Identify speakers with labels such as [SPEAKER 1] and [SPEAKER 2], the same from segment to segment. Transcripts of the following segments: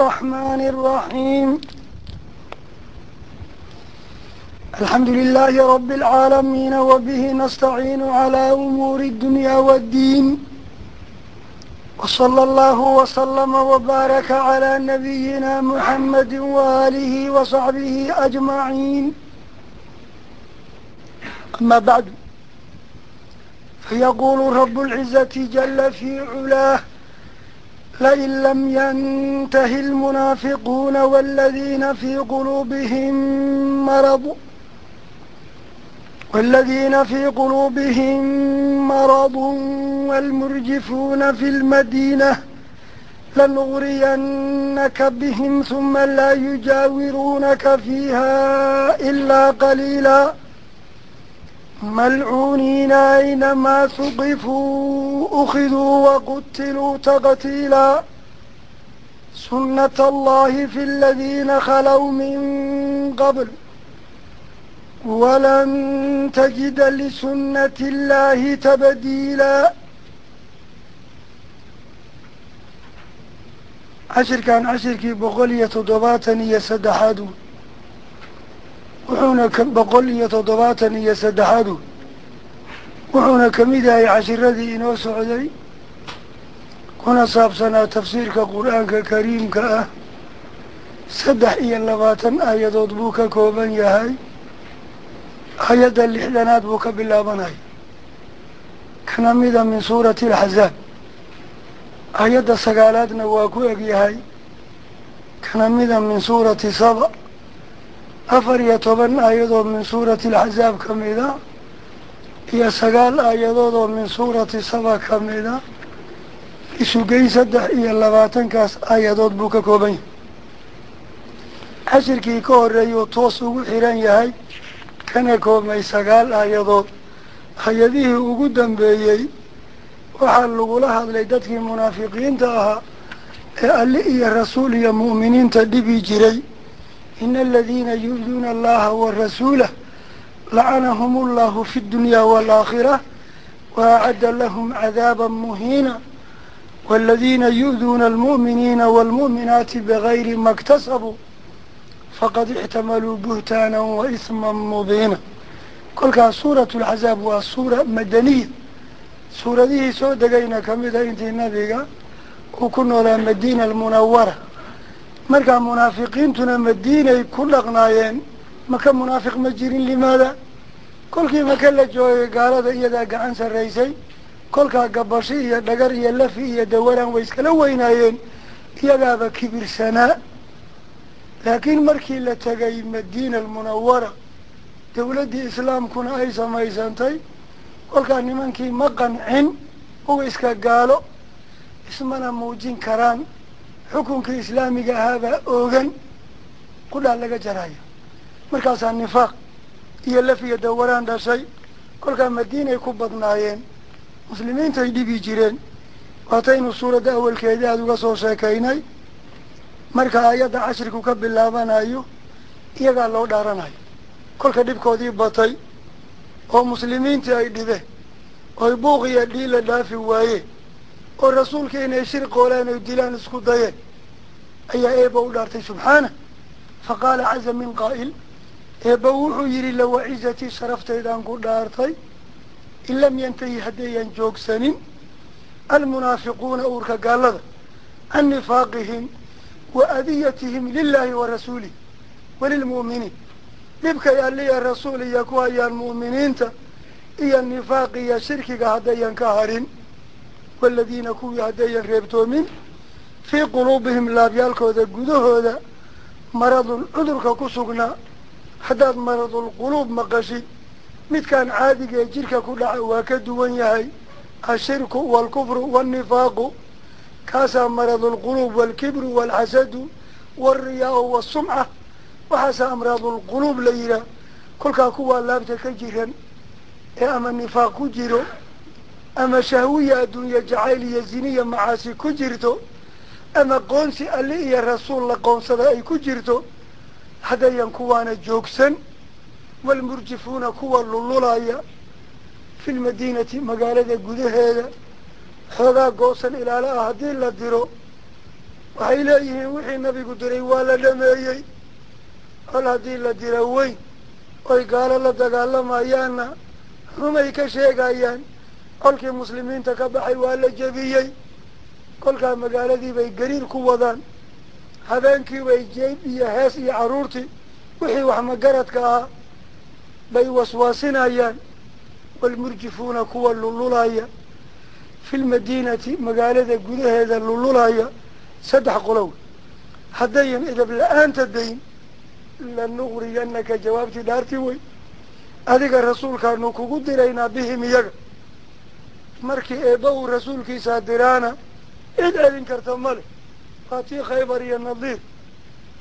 [SPEAKER 1] الرحمن الرحيم. الحمد لله رب العالمين وبه نستعين على أمور الدنيا والدين. وصلى الله وسلم وبارك على نبينا محمد وآله وصحبه أجمعين. أما بعد فيقول رب العزة جل في علاه لئن لم ينته المنافقون والذين في قلوبهم مرض والذين في قلوبهم مرض والمرجفون في المدينة لنغرينك بهم ثم لا يجاورونك فيها إلا قليلا. ملعونين أينما ثقفوا أخذوا وقتلوا تقتيلا. سنة الله في الذين خلوا من قبل. ولن تجد لسنة الله تبديلا. عشر كان عشر كي بقولية تضباطا يسدحادو wuxuuna ka boqol iyo toddobaatan iyo saddexadu. Wuxuuna ka mid yahay cashiradii inoo socday kuna saabsanaa tafsiirka qur'aanka kariimka ah. Saddex iyo labaatan aayadood buu ka kooban yahay. Aayadda lixdanaad buu ka bilaabanaya kana mida min suurati alxazaab aayadda sagaalaadna waa ku egyahay. Kana mida min suurati saba afar iyo toban aayadood min suurati alxazaab ka mida iyo sagaal aayadood oo min suurati saba ka mida isugeyn saddex iyo labaatankaas aayadood buu ka kooban yahay. Cashirkii ka horreeyuu toos ugu xiran yahay kana koobmay sagaal aayadood hay'adihii ugu dambeeyey waxaa lagula hadlay dadkii munaafiqiinta ahaa ee alle iyo rasuul iyo mu'miniinta dhibi jiray ina aladiina yu-duuna allaha wa rasuulah lacanahum allahu fi ddunyaa waalaakhira wa acadda lahum cadaaba muhiina waaladiina yu-duuna almu'miniina waalmu'minaati bigayri ma ktasabuu faqad ixtamaluu buhtaanan wa isman mubiina kolkaas suuratu alxasaab waa suura madaniya suuradihii soo degayna kamida intii nabiga uu ku noolaa madiina almunawara markaa munaafiqiintuna madiinay ku dhaqnaayeen? Maka munaafiq ma jirin limaada? Kolkii maka la joogay gaalada iyadaa gacan sarraysay? Kolkaa gabashi iyo dhagar iyo lafi iyo dawaraan way iskala weynaayeen? Iyagaaba kibirsanaa? Laakiin markii la tegay madiina almunawara dawladdii islaamkuna ay samaysantay kolkaa nimankii ma qancin uga iska gaalo ismana muujin karaan xukunkii islaamiga ahaabaa oogan qudhaa laga jaraya markaasaa nifaaq iyo laf iyo dawaraan dhashay kolkaa madiinay ku badnaayeen muslimiintay dhibi jireen. Waataynu suuradda awalkeedii aada uga soo sheekaynay marka aayadda cashirku ka bilaabanayo iyagaa loo dhaaranayo. Kolka dhibkoodii batay oo muslimiintii ay dhibeen oy buuq iyo dhiila dhaafi waayeen oo rasuulka inay shir qoolaan oy dilaan isku dayeen ayaa eeba u dhaartay subxaana. Fa qaala caza min qaa'il eeba wuxuu yidhi lawacizatii sharaftaydan ku dhaartay in lam yantahi haddayan joogsanin almunaafiquuna uurka gaalada can nifaaqihim wa adiyatihim lilaahi wa rasuulih walilmu'miniin dhibkay alliya rasuul iyo ku hayaan mu'miniinta iyo nifaaq iyo shirkiga haddayan ka harin waladiina kuwii haddayan reebtoomin fii quluubihim laabyaalkooda gudahooda maradun cudurka ku sugnaa haddaad maradulquluub maqashid midkaan caadiga ee jidhka ku dhaca waa ka duwan yahay ashirku waalkufru waannifaaqu kaasaa maradulquluub waalkibru waalxasadu waalriyaau waasumca waxaasaa amraadulquluub la yihaah kolkaa kuwaa laabta ka jiran ee ama nifaaq ku jiro ama shahwiya adduunye jacayl iyo ziniya macaasi ku jirto ama qoonsi alle iyo rasuul la qoonsada ay ku jirto haddayan kuwaana joogsan walmurjifuuna kuwa lululaya fi lmadiinati magaalada gudaheeda xoogaa goosan ilaalo ah haddii la diro waxay leeyihiin wixii nabigu diray waa la dhameeyey. Hol haddii la dira weyn oy gaalo la dagaalamayaanna xumay ka sheegayaan kolkii muslimiinta ka baxay waa la jebiyey. Kolkaa magaaladii bay gariir ku wadaan. Habeenkii bay jeeb iyo hees iyo carruurtii wixii wax magaradka ahaa bay waswaasinayaan walmurjifuuna kuwa lululaya fi lmadiinati magaalada gudaheeda lululaya saddex qolow haddayan idab la'aanta dayn lanuqriyanaka jawaabtii dhaartii wey adiga rasuulkaanu kugu diraynaa bihim iyaga markii eebba uu rasuulkiisaa diraana cid celin karta male waa tii khaybar iyo nadiir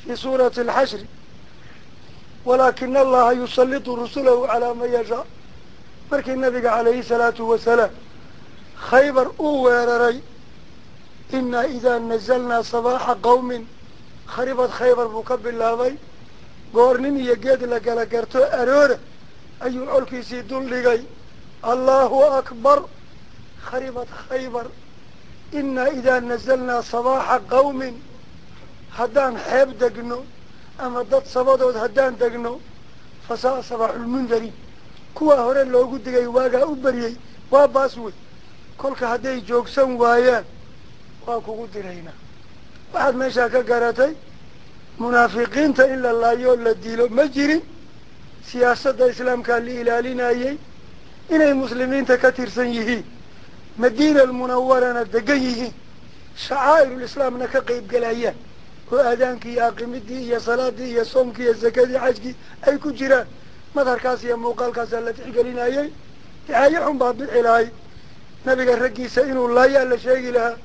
[SPEAKER 1] fii suurati alxashri walaakina allaha yusalitu rusulahu calaa man yashaa. Markii nabiga calayhi salaatu wasalaam khaybar uu weeraray inaa idaa nazalnaa sabaaxa qawmin kharibad khaybar buu ka bilaabay. Goornin iyo geed la kala garto aroora ayuu colkiisii dul dhigay. Allahu akbar kharibad khaybar inaa idaa nazalnaa sabaaxa qawmin haddaan xeeb degno ama dad sabadood haddaan degno fasaa sabaaxulmundariin kuwaa hore loogu digay waagaa u baryey waa baas wey kolka hadday joogsan waayaan waa kugu diraynaa waxaad meeshaa ka garatay munaafiqiinta in la laayo la dilo ma jirin siyaasadda islaamkaa la ilaalinayey inay muslimiinta ka tirsan yihiin madiina almunawarana degan yihiin. Shacaa'irulislaamna ka qayb gelayaan oo aadaankii iyo aqimidii iyo salaadii iyo soomkii iyo zakadii xajkii ay ku jiraan. Madharkaas iyo muuqaalkaasaa la tixgelinayey dicaayo xun baa bixi lahay. Nabiga raggiisa inuu laayaa la sheegi lahaa.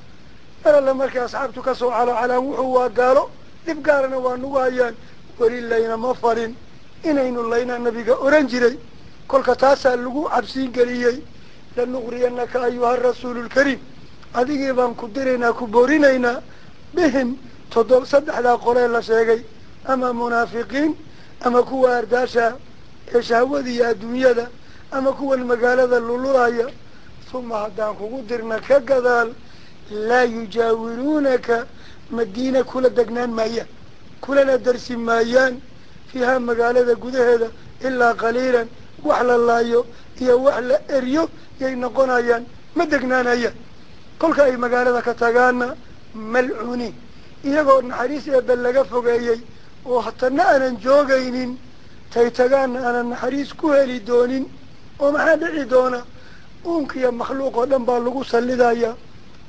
[SPEAKER 1] Mar alla asxaabtu ka soo calaacalaan wuxuu waa gaalo. Dhib gaarana waa nagu hayaan. Weli layna ma farin. Inaynu laynaa nabiga oran jiray. Kolka taasaa lagu cabsiin geliyey lanuqriyanaka ayuha rasuulu lkariim adigii baan ku diraynaa ku boorinaynaa bihim toddob saddexdaa qolee la sheegay ama munaafiqiin ama kuwa ardaasha ee shahwada iyo adduunyada ama kuwan magaalada lululaya uma haddaan kugu dirna ka gadaal laa yujaawiruunaka madiina kula degnaan maayaan kulana darsi maayaan fiiha magaalada gudaheeda ilaa qaliilan wax la laayo iyo wax la eryo yay noqonayaan ma degnaanayaan. Kolka ay magaalada ka tagaana malcuuniin iyagoo naxariis eebbe laga fogeeyey oo hatana aanan joogaynin tay tagaana aanan naxariis ku heli doonin oo maxaa dhici doona? Uunka iyo makhluuq oo dhan baa lagu sallidaya.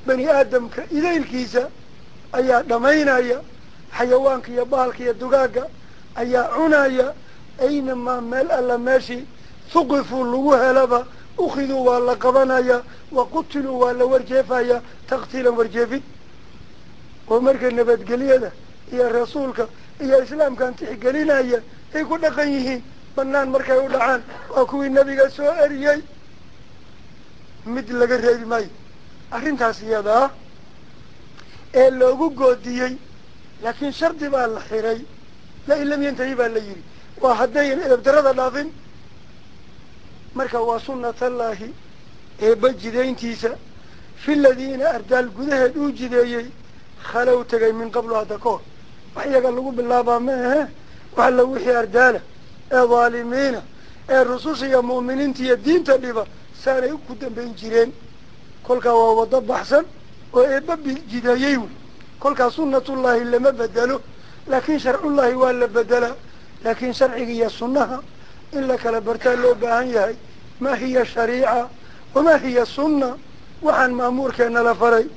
[SPEAKER 1] Bani aadamka idaylkiisa ayaa dhamaynaya. Xayawaanka iyo bahalka iyo dugaagga ayaa cunaya. Aynamaa meel alla meeshii huqifuu lagu helaba ukhiduu waa la qabanaya wa qutiluu waa la warjeefaya taktiilan warjeefid oo marka nabadgelyada iyo rasuulka iyo islaamkan tixgelinaya ay ku dhaqan yihiin banaan markay u dhacaan waa kuwii nabiga soo eriyey. Mid laga reebi maayo arrintaas iyadaa ee loogu goodiyey laakiin shardi baa la xiray la in lam baa la yidhi. Waa edabdarada dhaafin marka waa sunnatallaahi eebba jidayntiisa fi ladiina ardaal gudaheed uu jideeyey khalow tegay min qablu hadda ka hor. Wax iyaga lagu bilaabaa ma ahe wax la wixii ardaala ee dhaalimiina ee rususha iyo mu'miniinta iyo diinta dhiba saanay ku dambayn jireen. Kolkaa waa waddo baxsan oo eebba jideeyey wey kolkaa sunnatullaahi lama bedelo laakiin sharcullaahi waa la bedelaa laakiin sharciga iyo sunnaha in la kala bartaa loo baahan yahay. Ma hiya shariica wamaa hiya sunna waxaan maamuurkeena la faray.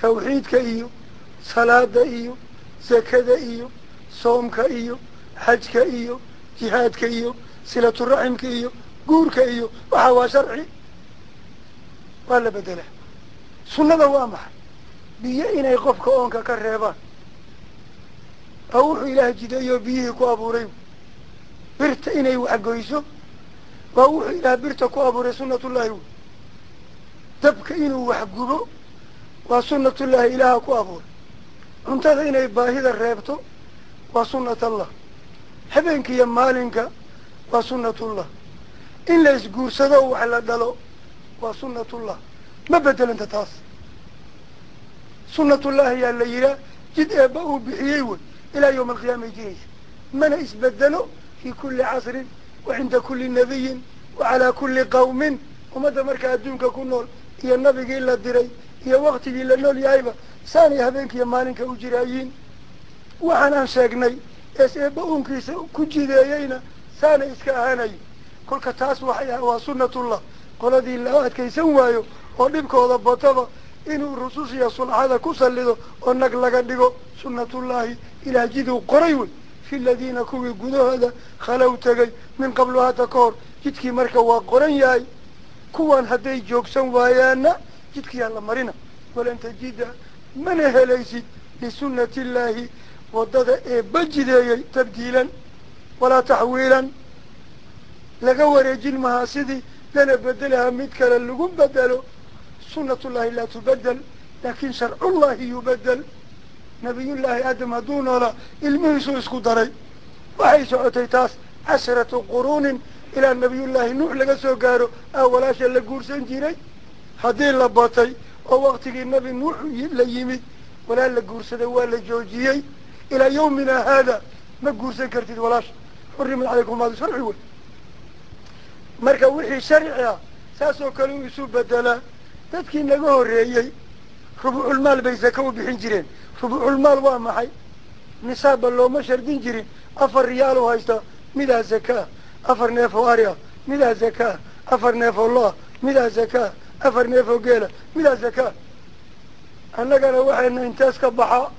[SPEAKER 1] Tawxiidka iyo salaada iyo zakada iyo soomka iyo xajka iyo jihaadka iyo silaturaximka iyo guurka iyo waxaa waa sharci. Waa la bedelaa sunnada waa maxay? Biyo inay qofka oonka ka reebaan. Oo wuxuu ilaah jideeyoo biyihii ku abuuray birta inay waxgoyso waa wuxuu ilaah birta ku abuuray sunnatullaahi wey dabka inuu waxgubo waa sunnatullaahi ilaaha ku abuuray. Cuntada inay baahida reebto waa sunnat allah habeenka iyo maalinka waa sunnatullah. In la isguursado wax la dhalo waa sunnatullah. Ma bedelanta taas. Sunnatullaahi yaa la yihaa jid eebba uu bixiyey wey ilaa yawma alqiyaama ay jiraysa. Mana isbedelo fii kulli casrin wa cinda kulli nabiyin wa calaa kulli qawmin ummadda markaa adduunka ku nool iyo nabigii la diray iyo waktigii la nool yahayba saanay habeenkiiyo maalinka u jiraayiin waxaan aan sheegnay ees eebba uunkiisa ku jideeyeyna saanay iska ahaanayo kolka taas waxay ah waa sunnatullah qoladii la adkaysan waayo oo dhibkooda bataba inuu rusushiya sulxada ku sallido oo nag laga dhigo sunnatullaahi ilaa jiduu qoray wey fi ladiina kuwii gudahooda khalow tegay min qablu hadda ka hor jidkii marka waa qoran yahay kuwan hadday joogsan waayaana jidkiyaa la marina walan tajida mana helaysid lisunnati illaahi waddada eebba jideeyey tabdiilan walaa taxwiilan laga wareejin mahaa sidii lana bedelaha mid kale lagu bedelo sunnatullahi laa tubedel laakin sharcullahi yubedel nabiyullaahi aadam hadduu noolaa ilmihiisuu isku daray waxay socotay taas casharatu quruunin ilaa nabiyullaahi nuux laga soo gaaro aa walaasha la guursan jiray haddii la batay oo waktigii nabi nuux la yimid walaal la guursaday waa la joojiyey ilaa yawmina haada ma guursan kartid walaasha xurimat calaykum maadu sharci wey marka wixii sharci ah saas oo kale u isu bedelaa dadkii naga horreeyey rubuculmaal bay saka u bixin jireen. Rubuculmaal waa maxay? Nisaabba looma shardin jirin. Afar riyaal u haysta midaa zakaa afar neef oo ari ah midaa zakaa afar neef oo lo'ah midaa zakaa afar neef oo geela midaa zakaa annagana waxayna intees ka baxaa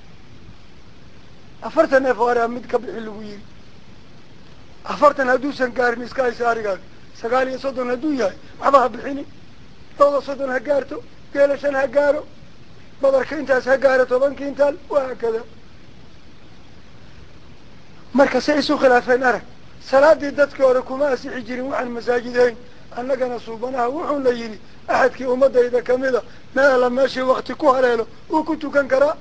[SPEAKER 1] afartan neef oo ari ah mid ka bixi lagu yidhi afartan hadduusan gaarin iska haysa arigaaga sagaal iyo soddon hadduu yahay waxba ha bixini. Looda soddon ha gaarto geela shan ha gaaro badarka intaas ha gaaro toban kintaal waa hakada marka say isu khilaafeen arag salaadii dadkii hore kuma asixi jirin waxaan masaajid ahayn annagana suubanaha wuxuuna yidhi axadkii ummadayda kamida meel alla meeshii wakti ku haleelo uu ku tukan karaa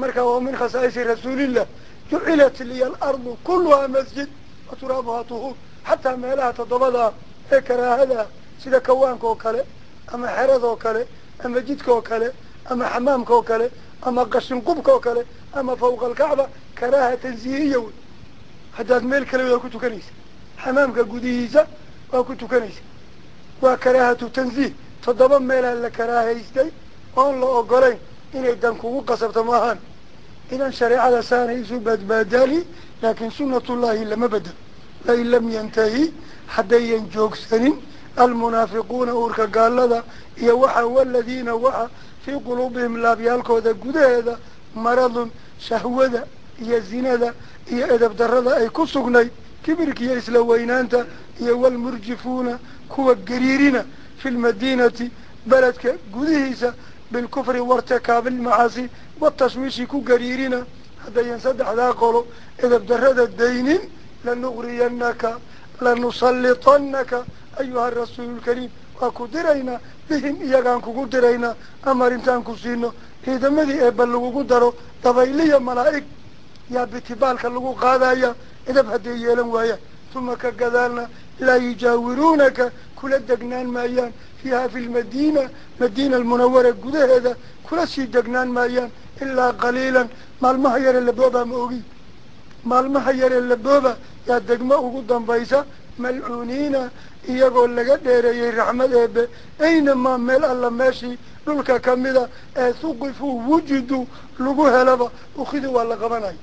[SPEAKER 1] marka waa min khasaa'isi rasuulillah jucilat liya alardu kulluhaa masjid. Wa turaabuhaa tuhuur xataa meelaha toddobada ah ee karaahada ah sida kawaanka oo kale. Ama xerada oo kale. Ama jidka oo kale ama xamaamka oo kale ama qashinqubka oo kale ama fawqa alkacba karaaha tansiihiya wey. Haddaad meel kale waa ku tukanaysa. Xamaamka gudihiisa waa ku tukanaysa. Waa karaahatu tansiih toddoba meelaa la karaahaystay oon la ogolayn inay dan kugu qasabto maahaan idan shareecada saanay isu badbaadaali laakiin sunnatullahi lama bedelo lain lam yantahi haddayan joogsanin almunaafiquuna uurka gaalada iyo waxa waladiina waxa fii quluubihim laabyaalkooda gudaheeda maradun shahwada iyo zinada iyo edab darrada ay ku sugnayd kibirkiiyo isla weynaanta iyo walmurjifuuna kuwa gariirina fi lmadiinati beledka gudihiisa bilkufri wartikaabilmacaasi watashwiishi ku gariirina. Haddayan saddexdaa qolo edab darrada daynin lanuqriyanaka lanusallitannaka ayuha rasuulu lkariim waa ku diraynaa bihim iyagaan kugu diraynaa amar intaan ku siino. Ciidamadii eebba lagugu daro dabayliya malaa'ig. Yaa bitibaalka lagu qaadaya edab hadday yeelan waayaan tuma ka gadaalna laa yujaawiruunaka kula degnaan maayaan. Fiiha fi lmadiina madiina almunawara gudaheeda kula sii degnaan maayaan. Ilaa qaliilan maalmaha yare labooba ma ogi. Maalmaha yare labooba yaa degmo ugu dambaysa malcuuniina iyagoo laga dheereeyey raxmad eebe aynamaa meel alla meeshii dhulka kamida ee huqifuu wujudu lagu helaba ukidi waa la qabanaya.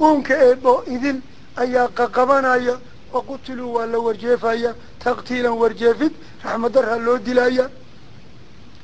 [SPEAKER 1] Uunka eebo idil ayaa qaqabanaya waqutiluu waa la warjeefaya taqtiilan warjeefid raxmaddarha loo dilaya.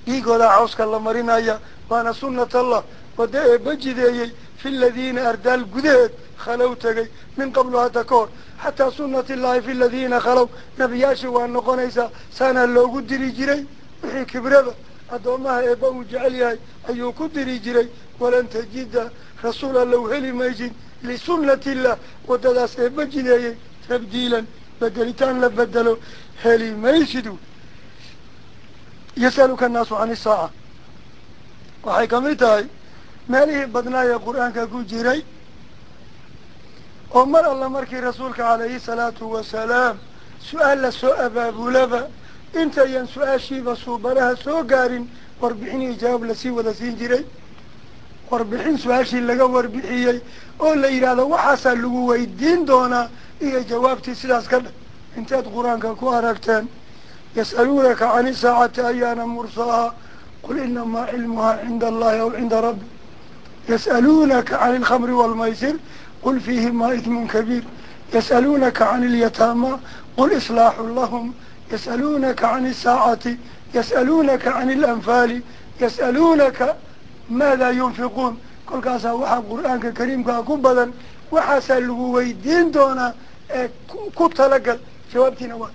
[SPEAKER 1] Dhiigoodaa cawska la marinaya waana sunnat allah wadda eebba jideeyey fi ladiina ardaal gudaheed khalow tegay min qablu hadda ka hor xataa sunnat illahi fi ladiina khalow nebiyaashii waa noqonaysaa saanaa loogu diri jiray wixii kibrada addoomaha eebba uu jecel yahay ayuu ku diri jiray walan tajida rasuul allow heli maysid lisunnati illah waddadaas eebba jideeyey tabdiilan bedelitaan la bedelo heli maysid yasaluka annaasu can isaaca waxay ka mid tahay meelihii badnaa ee qur'aanka ku jiray. Oo mar alla markii rasuulka calayhi salaatu wasalaam su'aal la soo abaabulaba intayan su'aashiiba suubanaha soo gaarin warbixin iyo jawaab la sii wada siin jiray. Warbixin su'aashii laga warbixiyey oo la yidhaahdo waxaasaa lagu weydiin doonaa iyo jawaabtii sidaas ka dha. Inteed qur'aanka ku aragteen yas'aluunaka cani saacati ayaana mursaha qul inamaa cilmuhaa cinda allahi aw cinda rabbi yas'aluunaka cani alkhamri waalmaysir qul fiihimaa idmun kabiir yas'aluunaka cani ilyataama qul islaaxun lahum yas'aluunaka cani isaacati yas'aluunaka cani alanfaali yas'aluunaka maadaa yunfiquun kolkaasaa waxaa qur'aanka kariimkaa ku badan waxaasaa lagu weydiin doonaa ee ku talagal jawaabtiina waa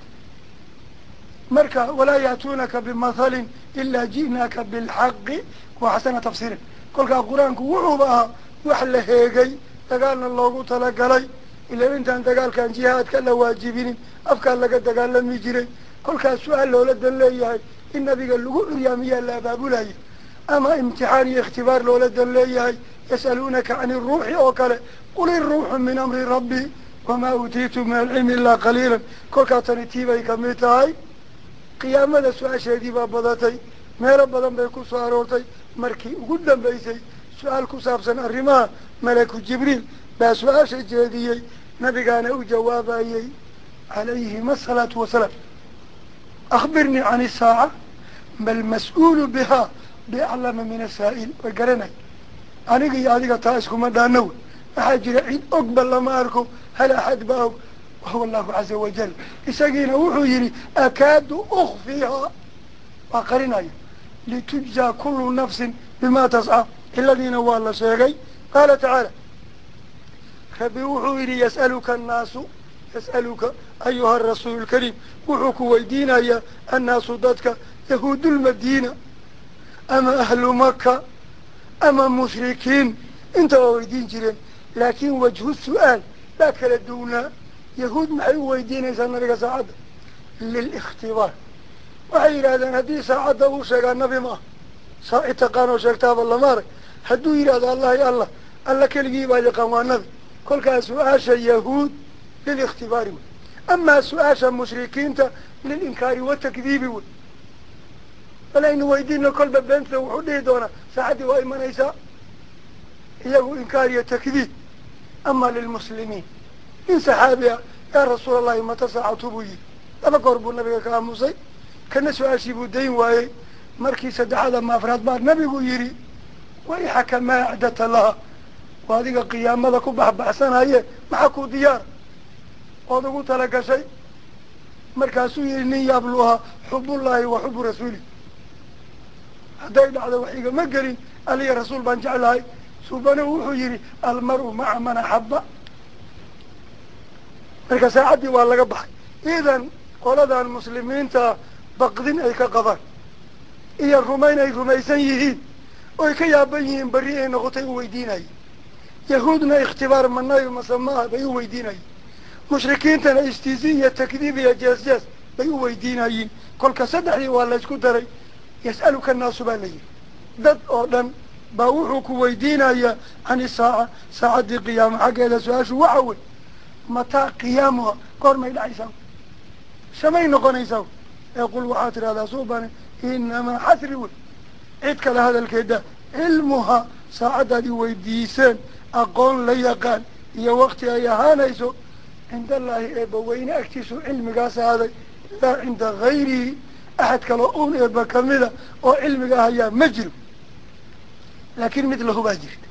[SPEAKER 1] marka walaa ya'tuunaka bimathalin ilaa ji'naaka bilxaqi waa xasana tafsiirin kolkaa qur'aanku wuxuuba ahaa wax la heegay dagaalna loogu talagalay. Ilaa intaan dagaalkan jihaadka la waajibinin afkaa laga dagaalami jiray. Kolkaas su'aal loola dan leeyahay in nabiga lagu curyaamiyaa la abaabulaya? Ama imtixaan iyo ikhtibaar loola dan leeyahay? Yas'aluunaka cani iruuxi oo kale qul iruuxu min amri rabbi wamaa uutiitu min alcilmi ilaa qaliilan. Kolkaa tani tii bay ka mid tahay. Qiyaamada su'aasheedii baa badatay. Meelo badan bay ku soo aroortay markii ugu dambaysay su'aal ku saabsan arrimaha malaku jibriil baa su'aasha jeediyey nabigaana u jawaabayey calayhima asalaatu wasalaam akhbirnii can isaaca mal mas'uulu bihaa biaclama min asaa'il way garanay. Aniga iyo adiga taa iskuma dhaana waxaa jira cid ogba lama arko. Hal axad ba og. Wahuwa allahu caza wajal isagiina wuxuu yidhi akaadu ukfihaa waa qarinaya litujzaa kulu nafsin bima tascaa ciladiina waa la sheegay qaala tacaala rabbi wuxuu yidhi yas'aluka annaasu yas'aluka ayuha arasuulu lkariim wuxuu ku weydiinayaa annaasu dadka yahuudulmadiina ama ahlu maka ama mushrikiin inta waa weydiin jireen laakiin wajhu su'aal baa kala duwnaa yahuud maxay u weydiinaysaa nabiga saacadda lilikhtibaar waxay yidhahdeen haddii saacadda uu sheegaa nabi ma ah saaci taqaanoo sheegtaaba lama arag hadduu yidhahdo allah i allah alla keligii baa yaqaan waa nabi. Kolkaa su'aasha yahuud lilikhtibaari wey. Amaa su'aasha mushrikiinta lilinkaari watakdiibi wey. Walaynu weydiino kolba beenta wuxuu dhihi doonaa saacaddii waa imanaysaa? Iyagu inkaar iyo takdiib. Ama lilmuslimiin nin saxaabi ah yaa rasuul allahi mata saacatu buu yihi laba goor buu nabiga ka aamusay kana su'aashii buu dayn waayey. Markii saddexaad ama afraad baa nabigu yidhi wayxaka maa acdata laha. Waa adiga qiyaamada ku baxbaxsanaye maxaa kuu diyaara ood ugu tala gashay? Markaasuu yihi nin yaabluhaa xubullaahi wa xubu rasuuli. Hadday dhacdo wax igama gelin aliya rasuul baan jeclahay. Suubanu wuxuu yihi almar-u maca man axaba marka saacaddii waa laga baxay. Idan qoladan muslimiinta baqdin ay ka qabaan iyo rumayn ay rumaysan yihiin oy ka yaaban yihiin berri ay noqotay u weydiinayeen yahuudna ikhtibaar manayo mase bay u weydiinayeen mushrikiintana istiisi iyo takdiib iyo jees bay u weydiinayiin kolka saddexdii waa laysku daray yas'aluka annaasu baa la yihi dad oo dhan baa wuxuu ku weydiinayaa can isaaca saacaddii qiyaamo xaggeeda su'aashu waxa wey mataa qiyaamuha goor may dhacaysaa shamay noqonaysaa ee qul waxaa tidhahdaa suubane inamaa xasri wey cid kale hadalkeeda cilmuha saacaddaad i weydiiseen aqoon la yaqaan iyo wakti ay ahaanayso cinda allaahi eebba weyne agtiisu cilmigaas ahaaday laa cinda gayrihi axad kaloo uun eebba kamida oo cilmiga ahayaa ma jiro laakiin mid lahubaa jirta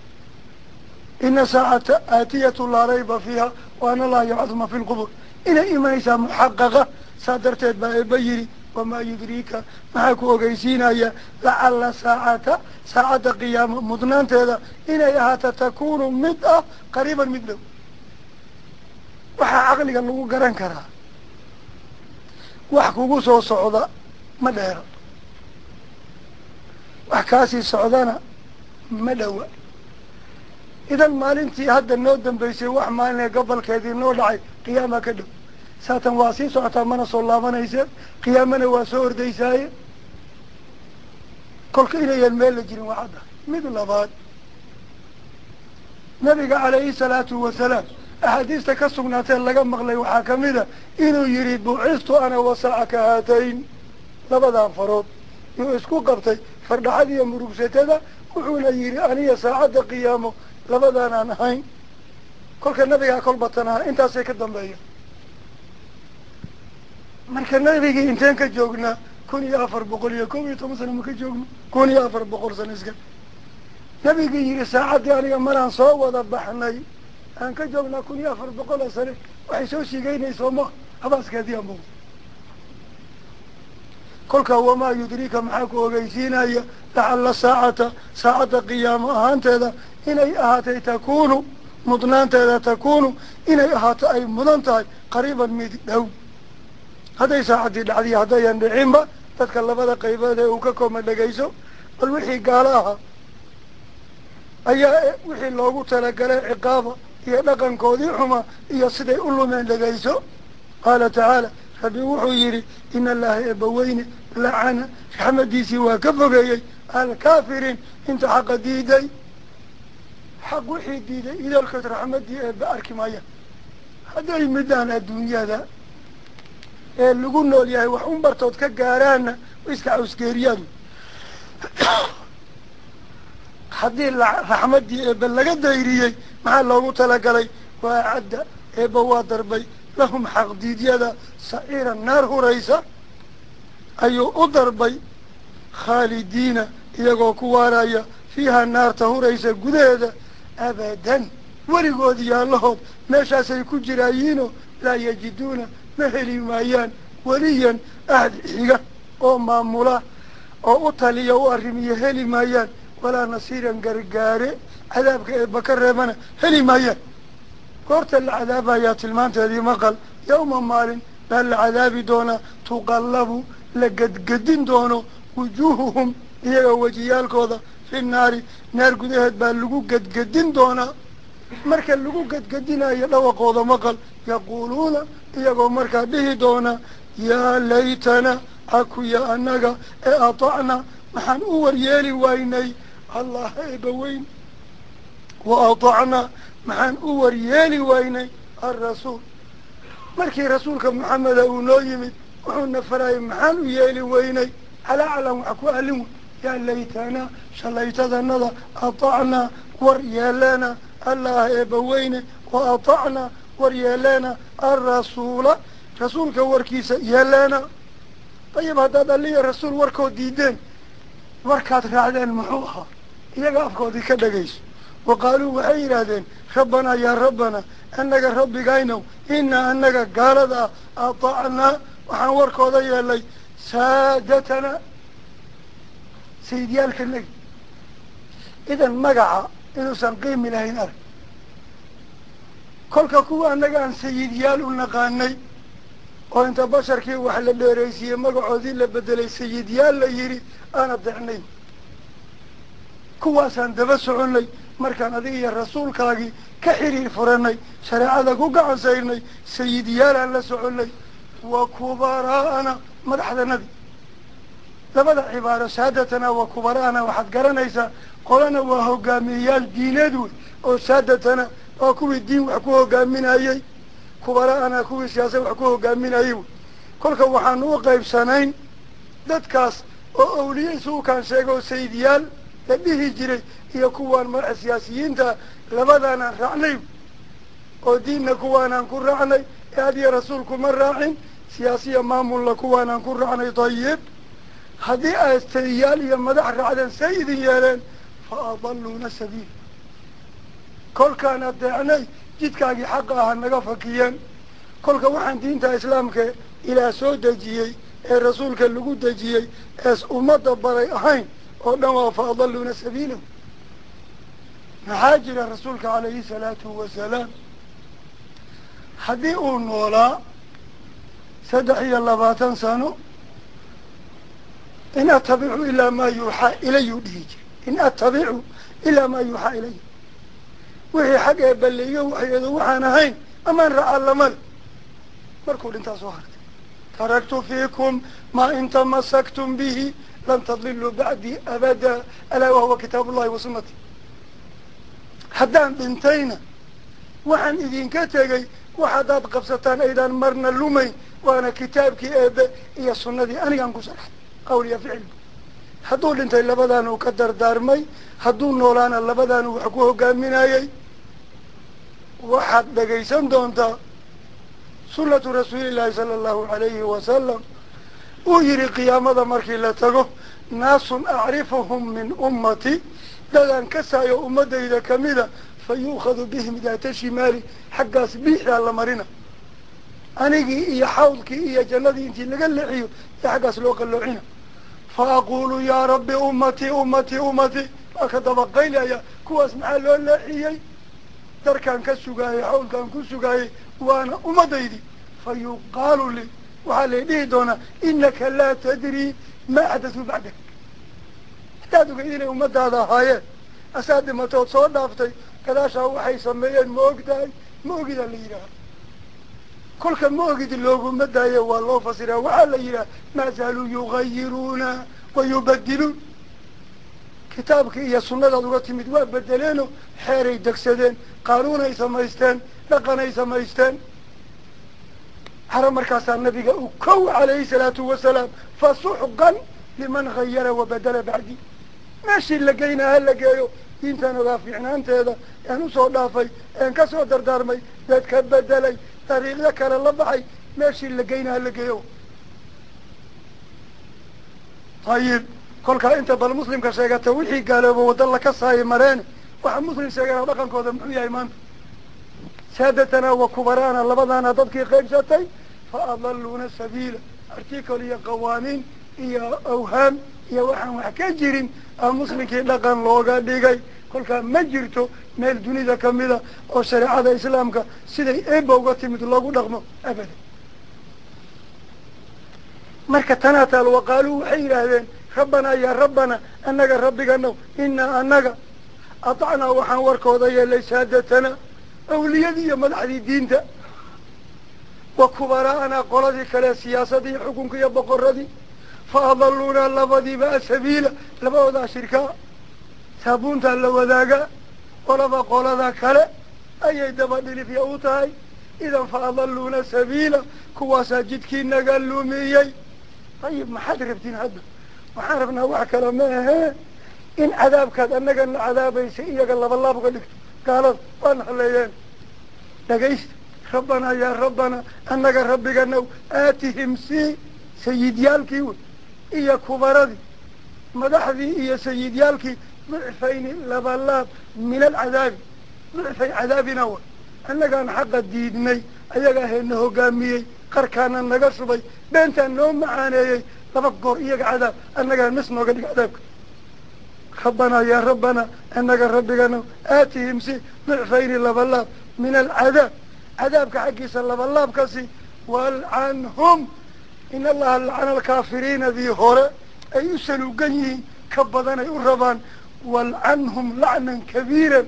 [SPEAKER 1] ina saacata aatiyatu laa rayba fiiha wa ana allaha yabcaduma fi lqubur inay imanaysaa muxaqaqa saa darteed baa eebba yidhi wamaa yudriika? Maxaa ku ogeysiinaya? Lacalla saacata saacadda qiyaamo mudnaanteeda inay ahaata takunu mid ah qariiban mid dhow. Waxaa caqliga lagu garan karaa. Wax kugu soo socda ma dheero wax kaasii socdana ma dhowa idan maalintii hadda noo dambeysay wax maalinee gobolkeedii noo dhacay qiyaama ka dhow saatan waa sii socotaa mana soo laabanayse qiyaamana waa soo ordaysaaye kolka inayan meel la jirin waa cadda mid labaad nabiga calayhi salaatu wasalaam axaadiista ka sugnaatee laga maqlay waxaa ka mid a inuu yihi bucistu ana wasaacaka haatayn labadan farood yuu isku qabtay fardhaxada iyo murugsatada wuxuuna yidhi aniga saacadda qiyaamo labadaanaan ahayn kolka nabigaa kolba tanaa intaasay ka dambeeya marka nabigii inteen ka joognaa kun iyo afar boqol iyo kob iyo toban sano ma ka joogno? Kun iyo afar boqol sano iska. Nabigii yidhi saacaddii aniga maraan soo wada baxnay aan ka joognaa kun iyo afar boqol oo sane waxay soo shiigeynayso ma habaaskeedii aan muuqda kolkaa wamaa yudrika maxaa ku ogeysiinaya? Lacalla saacata saacadda qiyaamo ahaanteeda inay ahaatay takunu mudnaanteeda takunu inay ahaato ay mudan tahay qariiban mid dhow hadday saacaddii dhacdiyo haddayan dhicinba dadka labada qaybood ee uu ka kooma dhegayso bal wixii gaalo ahaa ayaa wixii loogu talagalay ciqaaba iyo dhaqankoodii xuma iyo siday u lumeen dhegayso qaala tacaala rabbi wuxuu yidhi ina allaha eebbaweyne lacana raxmadiisii waa ka fogeeyey alkaafiriin inta xaqa diiday. Xaq wixii diiday idoolkood raxmaddii eebba arki maya hadday midaan adduunyada ee lagu nool yahay wax un bartood ka gaaraana iska cawsgeeriyaadu haddii raxmaddii eebba laga dayriyey maxaa loogu talagalay? Waa cadda eebba waa darbay. Lahum xaqdiidyada saciira naar huraysa ayuu u darbay. Khaalidiina iyagoo ku waaraya fiiha naarta huraysa gudaheeda abadan. Weligood iyo allahood meeshaasay ku jiraayiino laa yajiduuna ma heli maayaan weliyan ahad xiga oo maamula oo u taliya u arrimiyo heli maayaan. Walaa nasiiran gargaare cadaabka eebba ka reebana heli maayaan. Goorta la cadaabayaa tilmaanteedii maqal yawma maalin baa la cadaabi doonaa tuqallabu la gedgedin doono wujuuhuhum iyaga wejiyaalkooda fi naari. Naar gudaheed baa lagu gedgedin doonaa marka lagu gedgedinayo dhawaqooda maqal yaquuluuna iyagoo markaa dhihi doona yaa laytana akuya annaga ee atacna maxaan u waryeeli waynay allah eebaweyn wa atacna maxaan u waryeeli waynay alrasuul markii rasuulka maxameda uu noo yimid wuxuuna farayay maxaan u yeeli weynay calaa calan wax ku alin wey yaa laytana shalaytadanada atacnaa war yeeleena allah eebbaweyne wa atacnaa war yeeleena alrasuula rasuulka warkiisa yeeleena dayib haddaad alliya rasuul warkood diideen warkaad raacdeen muxuu ahaa? Iyaga afkoodii ka dhagayso. Wa qaaluu waxay yidhaahdeen rabbanaa yaa rabbana annaga rabbigaynow inaa annaga gaalada atacnaa waxaan warkooda yeelay saadatana sayidyaalka nagi idan magaca inuusan qiimi lahayn arag kolka kuwa annaga aan sayidyaal u naqaanay oo inta basharkii wax la dheeraysiiyey magacoodii la bedelay sayidyaal la yidhi aan adeecnay kuwaasaan daba soconnay markaan adiga iyo rasuulkaagii ka xiriir furanay shareecada ku gacan sayrnay sayidyaalaan la soconnay wa kubaraa'ana madaxdanadi labada cibaaro saadatana wa kubaraana waxaad garanaysaa qolana waa hogaamiyeyaal diineed wey oo saadatana waa kuwii diin wax ku hogaaminayey kubaraana kuwii siyaasa wax ku hogaaminayey wey kolka waxaanu u qaybsanayn dadkaas oo awliye isuukaan sheega oo sayidyaal la dhihi jiray iyo kuwaan madaxa siyaasiyiinta labadaanaan raacnay oo diinna kuwaanaan ku raacnay ee adiya rasuulkuma raacin siyaasiya maamulna kuwaanaan ku raacnay dayib haddii aad taliyaal iyo madax raacdeen say idin yeeleen fa adaluuna sabiil kolkaan adeecnay jidkaagii xaqa aha naga fakiyeen. Kolka waxaan diinta islaamka ilaah soo dejiyey ee rasuulka lagu dejiyey ees ummadda baray ahayn oo dhan waa fa adaluuna sabiila maxaa jira rasuulka calayhi salaatu wasalaam haddii uu noolaa saddex iyo labaatan sano in atabicu ilaa maa yuuxaa ilayuu dhihi jira in atabicu ilaa maa yuuxaa ilay wixii xag ee balleeyo waxyeedo waxaan ahayn amaan raaca lamale markuu dhintaa soo hartay taraktu fiikum maa in tamasaktum bihi lan tadiluu bacdii abada alaa wahuwa kitaab ullahi wa sunati haddaan dhintayna waxaan idinka tegay wax haddaad qabsataan aydaan marna lumayn waana kitaabkii eebe iyo sunnadii anigaan ku qawl iyo ficilba hadduu dhintay labadaanuu ka dardaarmay hadduu noolaana labadaanuu wax ku hogaaminayay waxaad dhagaysan doontaa sunnatu rasuulillaahi sala allahu calayhi wasalam uu yihi qiyaamada markii la tago naasun acrifuhum min ummati. Dadaan ka saayo ummadayda kamida fa yuukhadu bihim daata shimaali. Xaggaas biixdaa la marina anigii iyo xawdkii iyo jannadii intii laga leexiyo iyo xaggaas loo qalloocina fa aquulu yaa rabbi ummatii ummatii ummatii waa ka dabaqaylaya kuwaas maxaa loo leexiyey darkaan ka sugaayey xawlkaan ku sugaayey waana ummadaydii. Fa yuqaalu lii waxaa lay dhihi doonaa inaka laa tadrii maa axdatuu bacdak. Hadaad ogeyd inay ummadaada ahaayeen asaad dhimatood soo dhaaftay gadaashaa waxay sameeyeen ma og ma ogidaa la yidhaaha kolka ma looguma daaye waa loo fasiraa waxaa la yidhaha maa zaaluu yugayiruuna wa yubadiluun kitaabkii iyo sunnadaad uga timid waa bedeleeno xeeray degsadeen qaanuunay samaysteen dhaqanay samaysteen. Hare markaasaa nabiga u kow calayhi salaatu wasalaam fasuxqan liman hayara wabadala bacdi. Meeshii la geynaa ha la geeyo diintan ogaa fiicnaanteeda een u soo dhaafay een ka soo dardaarmay dad ka bedelay dariiqyo kale la baxay meeshii la geynaa ha la geeyo. Ayib kolkaa inta bal muslimka sheegata wixii gaalooba wadda laka saayi mareene waxa muslim sheegana dhaqankooda muxuu yahay maanta? Saadatana wa kubaraana labadaana dadkii qaybsatay fa adaluuna sabiila. Article iyo qawaaniin iyo awhaam iyo waxaan wax ka jirin aa muslimkii dhaqan looga dhigay. Kolkaa ma jirto meel dunida kamida oo shareecada islaamka siday eeba uga timid loogu dhaqmo abadan marka tanaa taal waqaaluu waxay yidhaahdeen rabbanaa yaa rabbana annaga rabbiganow inaa annaga atacnaa waxaan warkooda yeelay saadatana awliyadii iyo madaxdii diinta wa kubaraa'anaa qoladii kale siyaasadii iyo xukunka iyo boqoradii fa adaluunaa labadiiba asabiila labadoodaa shirkaa saabuuntaa la wadaagaa qolaba qolada kale ayay daba dhilifya u tahay idan fa adaluuna sabiila kuwaasaa jidkii naga lumiyey ayib maxaad rabtiin hadda waxaan rabnaa wax kale ma ahee in cadaabkaad annagana cadaabaysa iyaga labalaab uga dhigto gaalada waana haleeyeen dhagaysta rabbanaa yaa rabbanaa annaga rabbiganow aatihim sii sayidyaalkii wey iyo kubaradii madaxdii iyo sayidyaalkii dicfayni labalaab min alcadaabi dicfay cadaabina wa annagaan xaqa diidnay ayagaa heena hogaamiyey qarkaana naga shubay beentaan noo macaaneeyey laba goor iyaga cadaab annagaa nas nooga dhig cadaabka rabbanaa yaa rabbanaa annaga rabbigana aatihim si dicfayni labalaab min alcadaab cadaabka xaggiisa labalaabkasi walcanhum in allaha lacana alkaafiriina dii hore ay u saluugan yihiin ka badanay u rabaan walcanhum lacnan kabiiran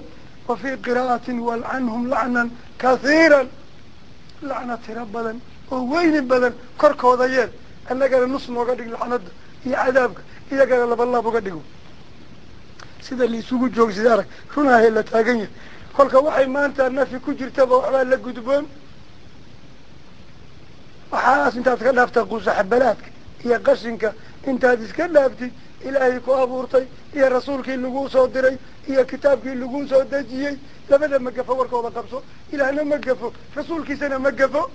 [SPEAKER 1] wa fii qiraa'atin walcanhum lacnan kahiiran lacna tiro badan oo weyni badan korkooda yeel annagana nus nooga dhig lacnada iyo cadaabka iyagana labalaab uga dhigo. Sida laisugu joogsida arag runaahe la taagan yahay. Kolka waxay maanta nafi ku jirtaba waxbaa la gudboon. Waxaas intaad ka dhaaftaa qusaxbalaadka iyo qashinka intaad iska dhaaftid ilaahay ku abuurtay iyo rasuulkii laguu soo diray iyo kitaabkii laguu soo dejiyey. Labada ma gafo warkooda qabso ilaahna ma gafo rasuulkiisana ma gafo.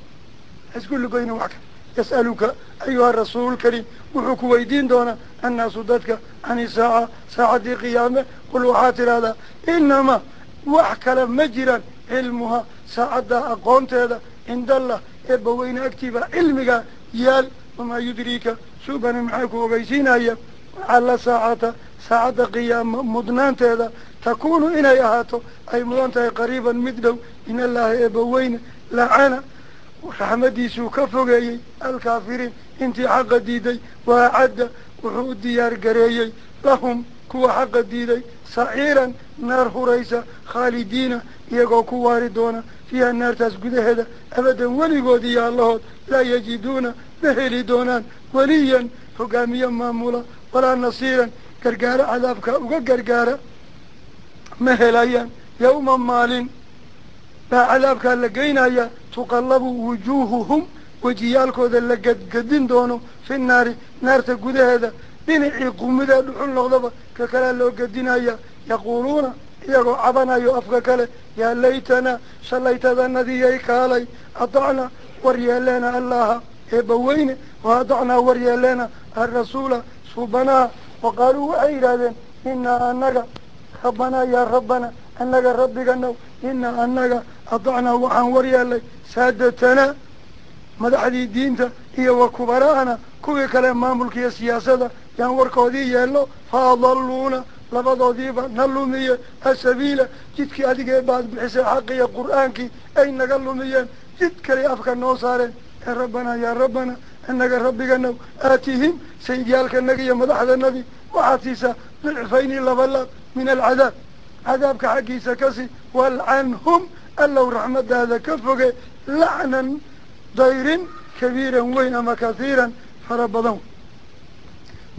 [SPEAKER 1] Isku lugoyna wax kale yas'aluka ayuha rasuul karim. Wuxuu ku weydiin doonaa annaasu dadka can isaaca saacaddii qiyaame. Qul waxaa tidhahdaa inamaa wax kale ma jiraan cilmuha saacadda aqoonteeda cinda allah eebba weyne agtiiba cilmiga yaal wamaa yudriika suubani maxay ku ogeysiinaya lacalla saacata saacadda qiyaama mudnaanteeda takuunu inay ahaato ay mudan tahay qariiban mid dhow in allaha eebba weyne lacana. Raxmadiisuu ka fogeeyey alkaafiriin intii xaqa diiday wa acadda wuxuu u diyaar gareeyey. Lahum kuwa xaqa diiday saciiran naar huraysa khaalidiina iyagoo ku waari doona fiiha naartaas gudaheeda abadan weligood iyo allahood laa yajiduuna ma heli doonaan. Weliyan hogaamiye maamula walaa nasiiran gargaaro cadaabka uga gargaara ma helayaan yawma maalin. Baa cadaabkaa la geynaya tuqallabu wujuuhuhum wejiyaalkooda la gadgadin doono fi naari naarta gudaheeda dhinacii qumida dhuxul noqdaba ka kalea loo gedinaya yaquuluuna iyagoo cabanayo afka kale yaa laytana shalaytadanadiyay kaalay adacna war yeeleena allaha eebbaweyne wa adacnaa war yeeleena alrasuula suubanaha wa qaaluu waxay yidhaahdeen inaa anaga rabbanaa yaa rabbana annaga rabbiganow inaa annaga adacnaa waxaan war yeelay saadatanaa madaxdii diinta iyo wa kubara'ana kuwii kale maamulka iyo siyaasada yaan warkoodii yeelno fa adaluuna labadoodiiba na lumiye asabiila jidkii adigee baad bixisay xaqiyo qur'aankii ay naga lumiyeen jid kale afka noo saareen ee rabbanaa yaa rabbana annaga rabbiganow aatihim sayidyaalkanaga iyo madaxdanadii waxaad siisaa dicfayni laba laab min alcadaab cadaabka xaggiisa kasi walcanhum allow raxmadaada ka foge lacnan dayrin kabiiran weyn ama kahiiran fara badan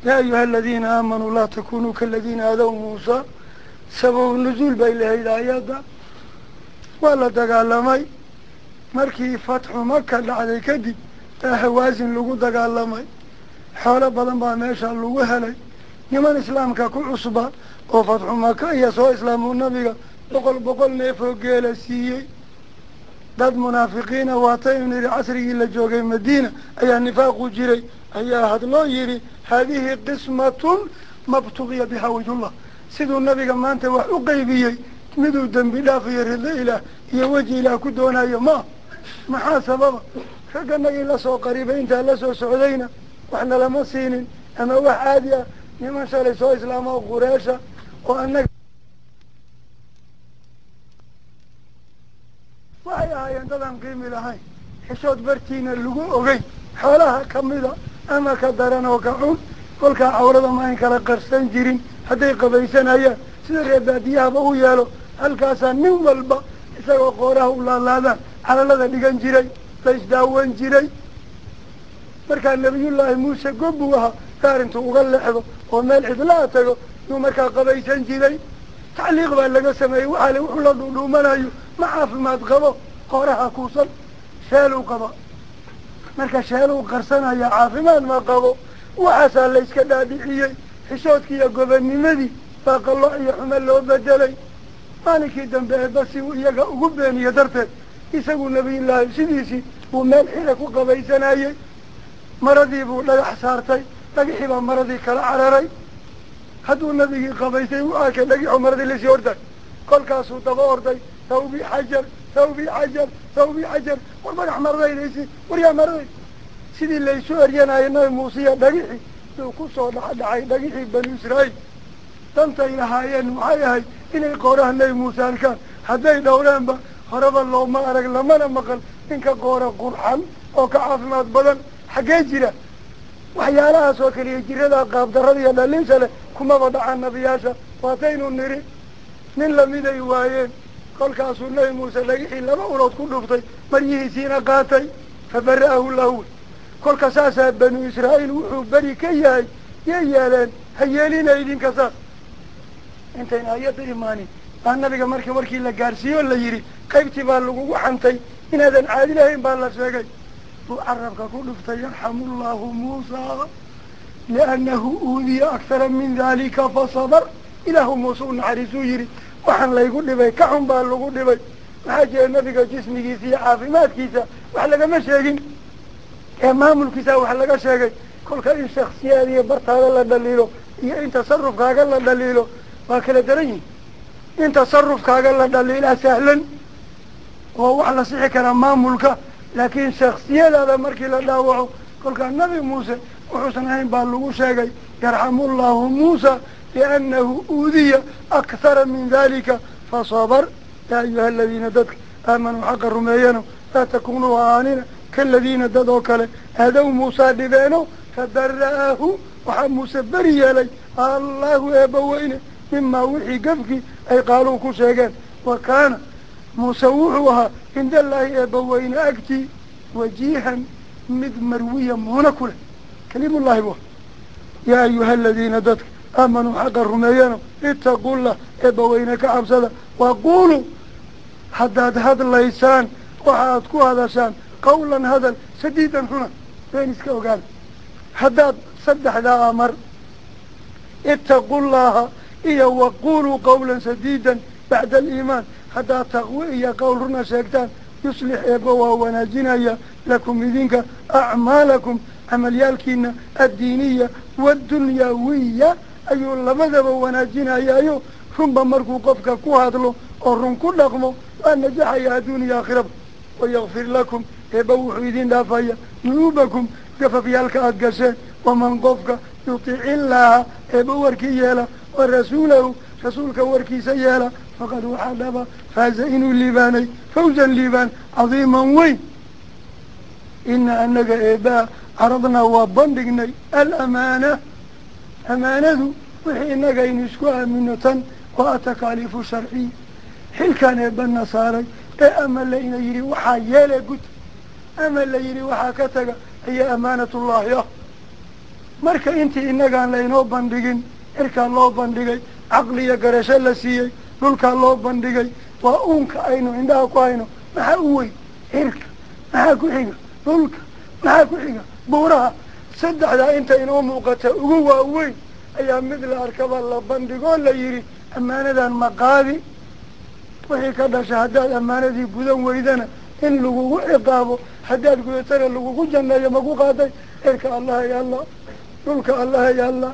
[SPEAKER 1] yaa ayuha aladiina aamanuu laa takunuu kaladiina aadaw muusa sababu nuzuul bay lahayd aayadda waa la dagaalamay markii fatxu maka dhacday kadib baa hawaasin lagu dagaalamay. Xoolo badan baa meesha lagu helay. Niman islaamka ku cusba oo fatxu maka iyo soo islaamuu nabiga boqol boqol neefoo geela siiyey. Dad munaafiqiina waataynu nidhi casrigii la joogay madiina ayaa nifaaqu jiray. Ayaa hadloo yidhi haadihi qismatun mabtugiya bihaa wajhullah. Siduu nabiga maanta wax u qeybiyey miduu dembi dhaaf iyo ridlo ilaah iyo weji ilaah ku doonayo ma maxaa sababa ragganagii la soo qaribay intaa la soo socdayna waxna lama siinin. Ama wax caadi ah niman shalay soo islaama oo qureesha oo annaga waxay ahaayeen dadaan qiimi lahayn. Xishood bartiina lagu ogey xoolaha kamida ama ka daran oo ka cun kolkaa cawrada ma ayn kala qarsan jirin. Hadday qabaysanayaan sida reer baadiyahaba u yeelo. Halkaasaa nin walba isagoo qooraha u laalaadaan calalada dhigan jiray la isdaawan jiray. Markaa nabiyullaahi muuse gobbuu ahaa gaar intuu uga leexdo oo meel cidlaa tago yuu markaa qabaysan jiray. Tacliiq baa laga sameeyey waxaa le wuxuu la dhuudhuumanayo ma caafimaad qabo qooraha kuusan sheeluu qaba. Marka sheeluu qarsanaya caafimaad ma qabo. Waxaasaa la iska dhaadhiciyey xishoodkii iyo gobanimadii baa qalooc iyo xumo loo bedelay. Maalinkii dambe eeba si uu iyaga ugu beeniyo darteed isagu nabiyullaahi sidiisii buu meel xila ku qabaysanayey maradii buu dhagax saartay dhagixii baa maradii kala cararay. Hadduu nabigii qabaystay u arkay dhagixu maradii la sii orday. Kolkaasuu daba orday thawbi xajar thawbi xajar thawbi xajar. War dhagax maradaylaysi waryaa maraday. Sidii laysu eryanayo nabi muusiya dhagixii yuu ku soo dhexdhacay dhagixii banu israa'iil. Dantay lahaayeen maxay ahayd? Inay qooraha nebi muuse arkaan hadday dhowreenba horeba looma arag lamana maqal. Ninka qoora qurxan oo ka caafimaad badan xaggee jira. Waxyaalahaas oo kaliya jirada qaabdarrada iyo dhalinsha leh kumaba dhacaan nabiyaasha. Waataynu niri nin lamiday waayeen. Kolkaasuu nebi muuse dhagixii laba ulood ku dhuftay maryihiisiina qaatay. Fa bara-ahu lahu. Kolka saasaa banu israa'iil wuxuu beri ka yahay yay yeeleen ha yeelina idinka saas intayna ayadda imaanin baa nabiga markii warkii la gaarsiiye la yidhi qaybtii baa lagugu xantay inaadan caadi lahayn baa la sheegay. Buu carabka ku dhuftay yarxamu llahu muusa liannahu uudiya akhara min dalika fasabar ilaahu muuse u naxariisuu yidhi waxaan laygu dhibay ka xun baa lagu dhibay. Maxaa jira nabiga jismigiisa iyo caafimaadkiisa wax lagama sheegin? Ee maamulkiisa wax laga sheegay kolka in shaksiyaad iyo bartaada la dhaliilo iyo in tasarufkaaga la dhaliilo waa kala daran yihiin in tasarufkaaga la dhaliilaa sahlan oo wax la sixi karaa maamulka laakiin shaksiyadaada markii la dhaawaco kolkaa nabi muuse wuxuusan ahayn baa lagu sheegay yarxamu llahu muusa liannahu uudiya akhara min dalika fasabar yaa ayuha aladiina dadka aamanuu xaqa rumeeyano laa takunuu aanina kaladiina dad oo kale. Aadow muusaa dhibeeno fabara-ahu waxaa muuse beri yeelay allahu eebbaweyne mimaa wixii gafkii ay qaaluu ku sheegeen wa kaana muuse wuxuu ahaa cindallaahi eebbaweyne agtii wajiihan mid marwiya muuna ku leh. Kalimullahi bu yaa ayuha aladiina dadka aamanuu xaqa rumeeyano itaqullah eebbaweyne ka cabsada waquuluu haddaad hadlaysaan waxaad ku hadashaan qawlan hadal sadiidan xuna been iska ogaada haddaad saddexdaa amar ittaqu llaha iyo waquuluu qawlan sadiidan bacda aliimaan haddaad taqwi iyo qowl runa sheegtaan yuslix eebba waa wanaajinaya lakum idinka acmaalakum camalyaalkiina addiiniya waddunyawiya ayuu labadaba wanaajinayaayo runba markuu qofka ku hadlo oo run ku dhaqmo waa najaxaya adduuniya aakhiraba wayakfir lakum eebba wuxuu idin dhaafaya dunuubakum gafafyaalka aada gasheen waman qofka yutic illaaha eebba warkii yeela. Wa rasuulahu rasuulka warkiisa yeela faqad waxaa dhaba faaza inuu liibaanay fawzan liibaan cadiiman weyn ina anaga eebbaa caradnaa waa bandhignay alamaana amaanadu wixii inagaynu isku aamino tan waa atakaaliifu sharciya xilkan eebana saaray ee ama layna yidhi waxaa yeele gud ama la yidhi waxaa ka taga ayaa amaanatullaahi ah marka intii inagaan laynoo bandhigin cirkaa loo bandhigay caqliya garasho la siiyey dhulkaa loo bandhigay waa uunka aynu indhaha ku hayno. Maxaa u weyn? Cirka maxaa ku xiga? Dhulka. Maxaa ku xiga? Buuraha. Saddexdaa inta inoo muuqata ugu waaweyn ayaa mid la arkaba la bandhigoo la yidhi ammaanadan ma qaadi. Wixii ka dhasha haddaad ammaanadii gudan weydana in lagugu ciqaabo haddaad gudatana lagugu janneeyo maku qaaday? Cirka allaha ya allah dhulka allaha ya allah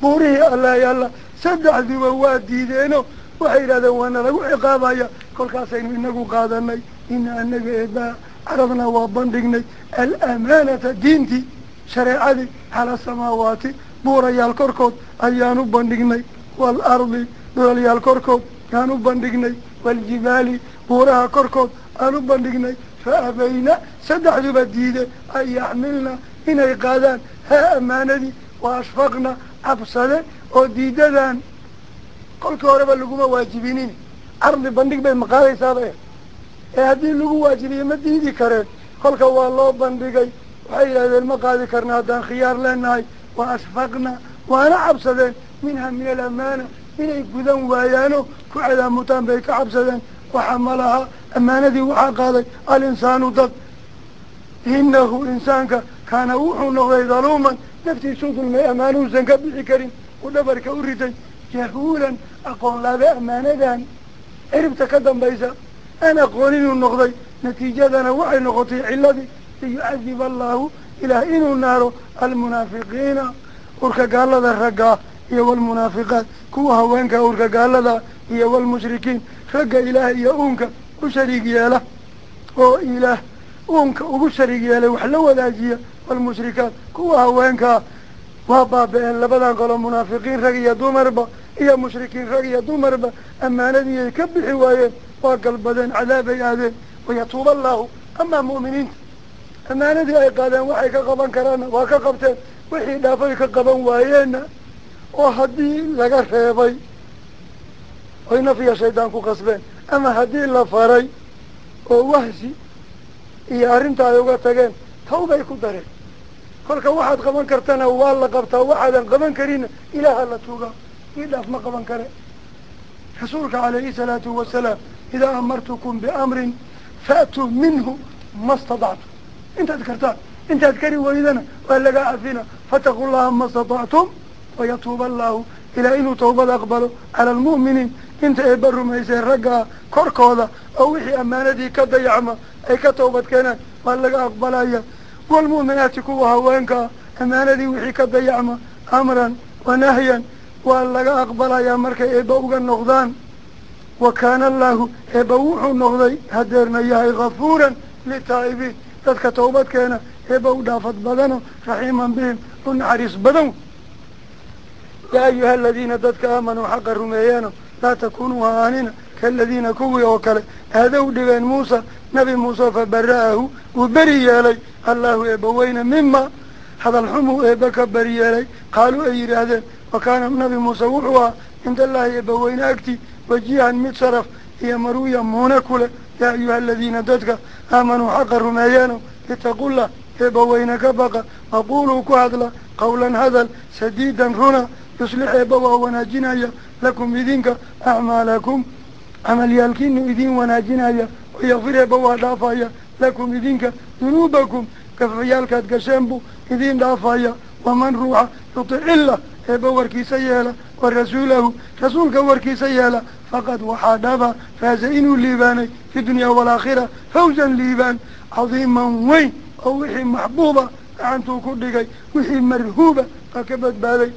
[SPEAKER 1] buurihii allaha ya allah saddexduba waa diideeno waxay yidhahdeen waana lagu ciqaabaya. Kolkaasaynu inagu qaadanay. Ina anaga eebaa carabna waa bandhignay. Alamaanata diintii shareecadii cala samaawaati buurayaal korkood ayaanu bandhignay. Waalardi dhulalyaal korkood yaanu bandhignay. Waaljibaali buuraha korkood aanu bandhignay. Fa abayna saddexduba diide an yaxmilna inay qaadaan. Haa ammaanadii wa ashfaqna cabsade oo diidadan kolkii horeba laguma waajibinin. Cardi bandhig bay maqaadaysaaba eh ee haddii lagu waajibiye ma diidi kareen kolka waa loo bandhigay. Waxay yidhahdeen ma qaadi karna haddaan khiyaar leenahay wa ashfaqna waana cabsadeen. Minha min alamaana inay gudan waayaano ku cadaamutaan bay ka cabsadeen. Waxamalaha ammaanadii waxaa qaaday alinsaanu dad. Inahu insaanka kaana wuxuu noqday daluuman. Naftiisuu dulmay ammaanuhuusan ka bixi karin. Uu dhabarka u riday jahuulan aqoon laabe ammaanadan ciribta ka dambaysa aan aqoon inuu noqday natiijadana waxay noqotay ciladii liyucadiba allahu ilaah inuu naaro almunaafiqiina urka gaalada raggaa iyo walmunaafiqaat kuwa haweenka urka gaalada iyo walmushrikiin ragga ilaah iyo uunka u shariig yeela oo ilaah uunka ugu shariig yeelay wax la wadaajiya walmushrikaat kuwa haweenkaa waa baaba-een labadan qolo munaafiqiin rag iyo dumarba iyo mushrikiin rag iyo dumarba ammaanadiiyay ka bixi waayeen waa galbadeen cadaabay aadeen wayatuuba allahu amaa mu'miniinta ammaanadii ay qaadeen waxay ka qaban karaanna waa ka qabteen wixii dhaafay ka qaban waayeenna oo haddii laga reebay oy nafiya shaydaan ku qasbeen ama haddii la faray oo wahsi iyo arrinta ay uga tageen tawbay ku dareen kolka waxaad qaban kartana waa la qabtaa waxaadan qaban karinna ilaaha la tuugaa ii dhaaf ma qaban kare. Rasuulka calayhi salaatu wasalaam idaa amartukum biamrin fa'tuu minhu ma stadactum intaad kartaan intaad kari weydana waa lagaa cafina fataquu llaha ma statactum wayatuuba allahu ilaa inuu tawbad aqbalo cala almu'miniin. Inta eebba rumaysay raggaa korkooda oo wixii ammaanadii ka dayacma ay ka tawbad keenaan waa laga aqbalaya waalmu'minaati kuwa haweenkaa ammaanadii wixii ka dayacma amran wa nahyan waa laga aqbalayaa markay eebba uga noqdaan. Wa kaana allahu eebba wuxuu noqday hadeerna yahay kafuuran litaa'ibiin dadka tawbad keena eebba u dhaafad badano raxiiman bihim u naxariis badan yaa ayuha aladiina dadka aamanuu xaqa rumeeyeeno laa takunuu haanina kaaladiina kuwii oo kale aadow dhibeen muusa nabi muuse fa bara'ahu uu beri yeelay allahu eebba weyne mima hadal xumuu eebba ka beri yeelay. Qaaluu ay yidhaahdeen wa kaana nabi muuse wuxuu ahaa cinda allahi eebba weyne agti wajihan mid sharaf iyo maruya muune kule. Yaa ayuha aladiina dadka aamanuu xaqa rumeeyeeno itaqullah eebba weyne ka baqa. Waquuluu ku hadla qawlan hadal sadiidan runa yuslix eebba waa wanaajinaya lakum idinka acmaalakum. Camalyaalkiinu idin wanaajinaya wayakfir eebba waa dhaafaya lakum idinka dunuubakum gafayaalkaad gasheen buu idin dhaafaya. Waman ruuxa yutic illah eebba warkiisa yeela. Wa rasuulahu rasuulka warkiisa yeela. Faqad waxaa dhaba faasa inuu liibaanay fi dunya waalaakhira fawsan liibaan cadiiman weyn oo wixii maxbuuba gacantuu ku dhigay wixii marhuuba baa ka badbaaday.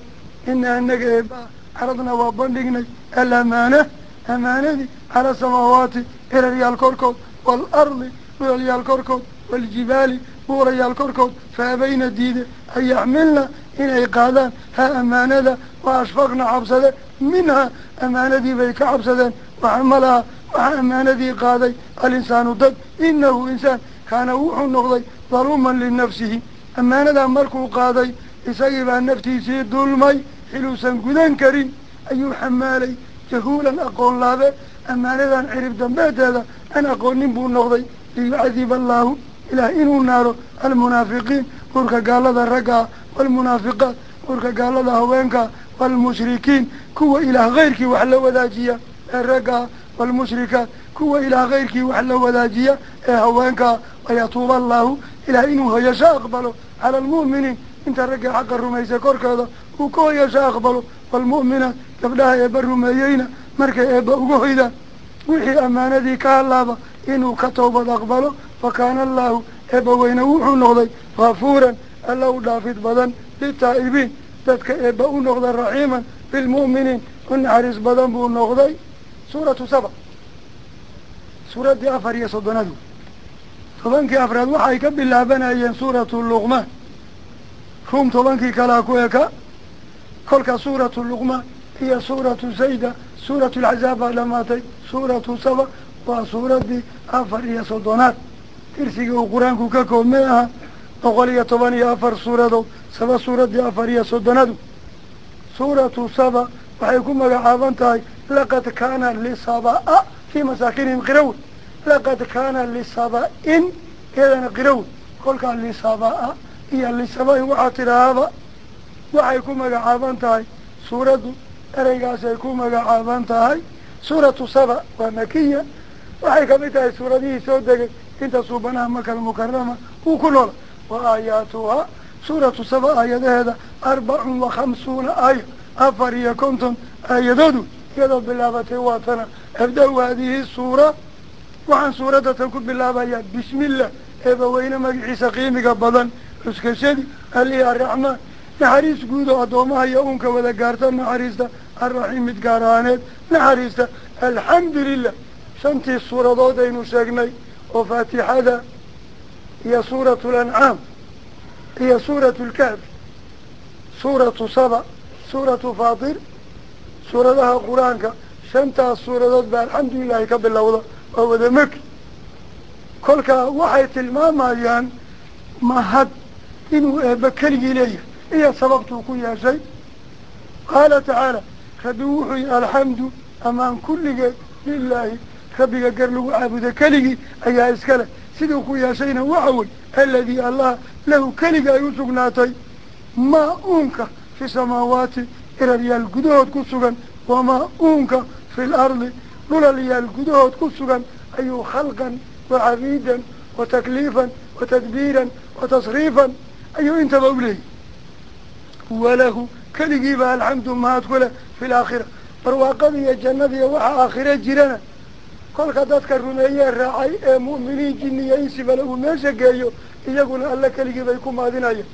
[SPEAKER 1] Ina anaga eebaa caradna waa bandhignay. Alamaana amaanadii cala samaawaati ciraryaal korkood waalardi dhulalyaal korkood waaljibaali buurayaal korkood fa abayna diide an yaxmilna inay qaadaan. Ha amaanada wa ashfaqna cabsade. Minhaa amaanadii bay ka cabsadeen. Waxamalaha waxaa amaanadii qaaday. Alinsaanu dad inahu insaan. Kaana wuxuu noqday daluuman linafsihi amaanadaa markuu qaaday isagii baa naftiisii dulmay. Xiluusan gudan karin. Ayuu xamaalay jahuulan aqoon laabe. Amaanadan cirib dambeeteeda aan aqoonin buu noqday. Liyucadiba allaahu ilaah inuu naaro almunaafiqiin urka gaalada raggaa waalmunaafiqaat urka gaalada haweenkaa waalmushrikiin kuwa ilaah kayrkii wax la wadaajiya ee raggaa waalmushrikaat kuwa ilaah kayrkii wax la wadaajiya ee haweenkaa wayatuuba allaahu ilaah inuu hoyasho aqbalo cala almu'miniin inta ragga xaqa rumaysay korkeeda uu ka hoyasho aqbalo waalmu'minaat gabdhaha eebba rumeeyeyna markay eebba uga hoydaan wixii ammaanadii ka hadlaaba inuu ka toobad aqbalo wa kaana allaahu eebba weyne wuxuu noqday hafuuran alla u dhaafid badan litaa'ibiin dadka eebba u noqda raxiiman bilmu'miniin u naxariis badan buu noqday. Suuratu saba suuraddii afar iyo soddonadu. Tobankii afraad waxay ka bilaabanayeen suuratu luqmaan. Ruum tobankii kalaa ku eka kolka suuratu luqmaan iyo suuratu sayda suuratu alcazaab baa dhamaatay suuratu saba waa suuraddii afar iyo soddonaad tirsigii uu qur'aanku ka koobmay ahaa boqol iyo toban iyo afar suuradood saba suuraddii afar iyo soddonadu suuratu saba waxay ku magacaaban tahay laqad kaana lisaba-a fii masaakinihim qirawe laqad kaana lisaba-in iyadana qirawe kolkaa lisaba-a iyo lisaba-in waxaa tidhaahaba waxay ku magacaaban tahay suuraddu ereygaasay ku magacaaban tahay. Suuratu saba waa makiya waxay ka mid tahay suuradihii soo degay inta suubanaha makal mukarama uu ku noola wa aayaatuhaa suuratu saba aayadaheeda arbacun wa khamsuuna aaya afar iyo konton aayadoodu iyadoo bilaabatay waatana abda-u haadihi suura waxaan suuradda tan ku bilaabayaa bismillah. Eebaweyne magaciisa qiimiga badan xuskashadii alihi arraxmaan naxariis guud oo addoomaha iyo uunka wada gaarta naxariista arraxiim mid gaar ahaaneed naxariista alxamdu lilah shantii suuradood aynu sheegnay oo faatixada iyo suuratu alancaam iyo suuratu lkahfi suuratu saba suuratu faatir suuradaha qur'aanka shantaas suuradood baa alxamdulilahi ka bilowda waa wada maki kolkaa waxay tilmaamayaan mahad inuu eebbe keligii leeyahay iyo sababtuu ku yeeshay qaala tacaala rabbi wuxuu yihi alxamdu amaan kulligeed lilaahi rabbiga gar lagu caabuda keligii ayaa iskale siduu ku yeeshayna waxa wey aladii allah lahu keliga ay u sugnaatay maa uunka fi samaawaati iraryaal gudahood ku sugan wamaa uunka fi lardi dhulalyaal gudahood ku sugan ayuu khalqan wa cabiidan wa takliifan wa tadbiiran wa tasriifan ayuu intaba u leeyahy walahu keligiiba alxamdu mahad ku leh fi laakhira. Barwaaqada iyo jannada iyo waxa aakhire jirana kolka dadka rumeeyee raacay ee mu'miniin jinniya insiba lagu meesha geeyo iyaguna alla keligii bay ku mahadinayaan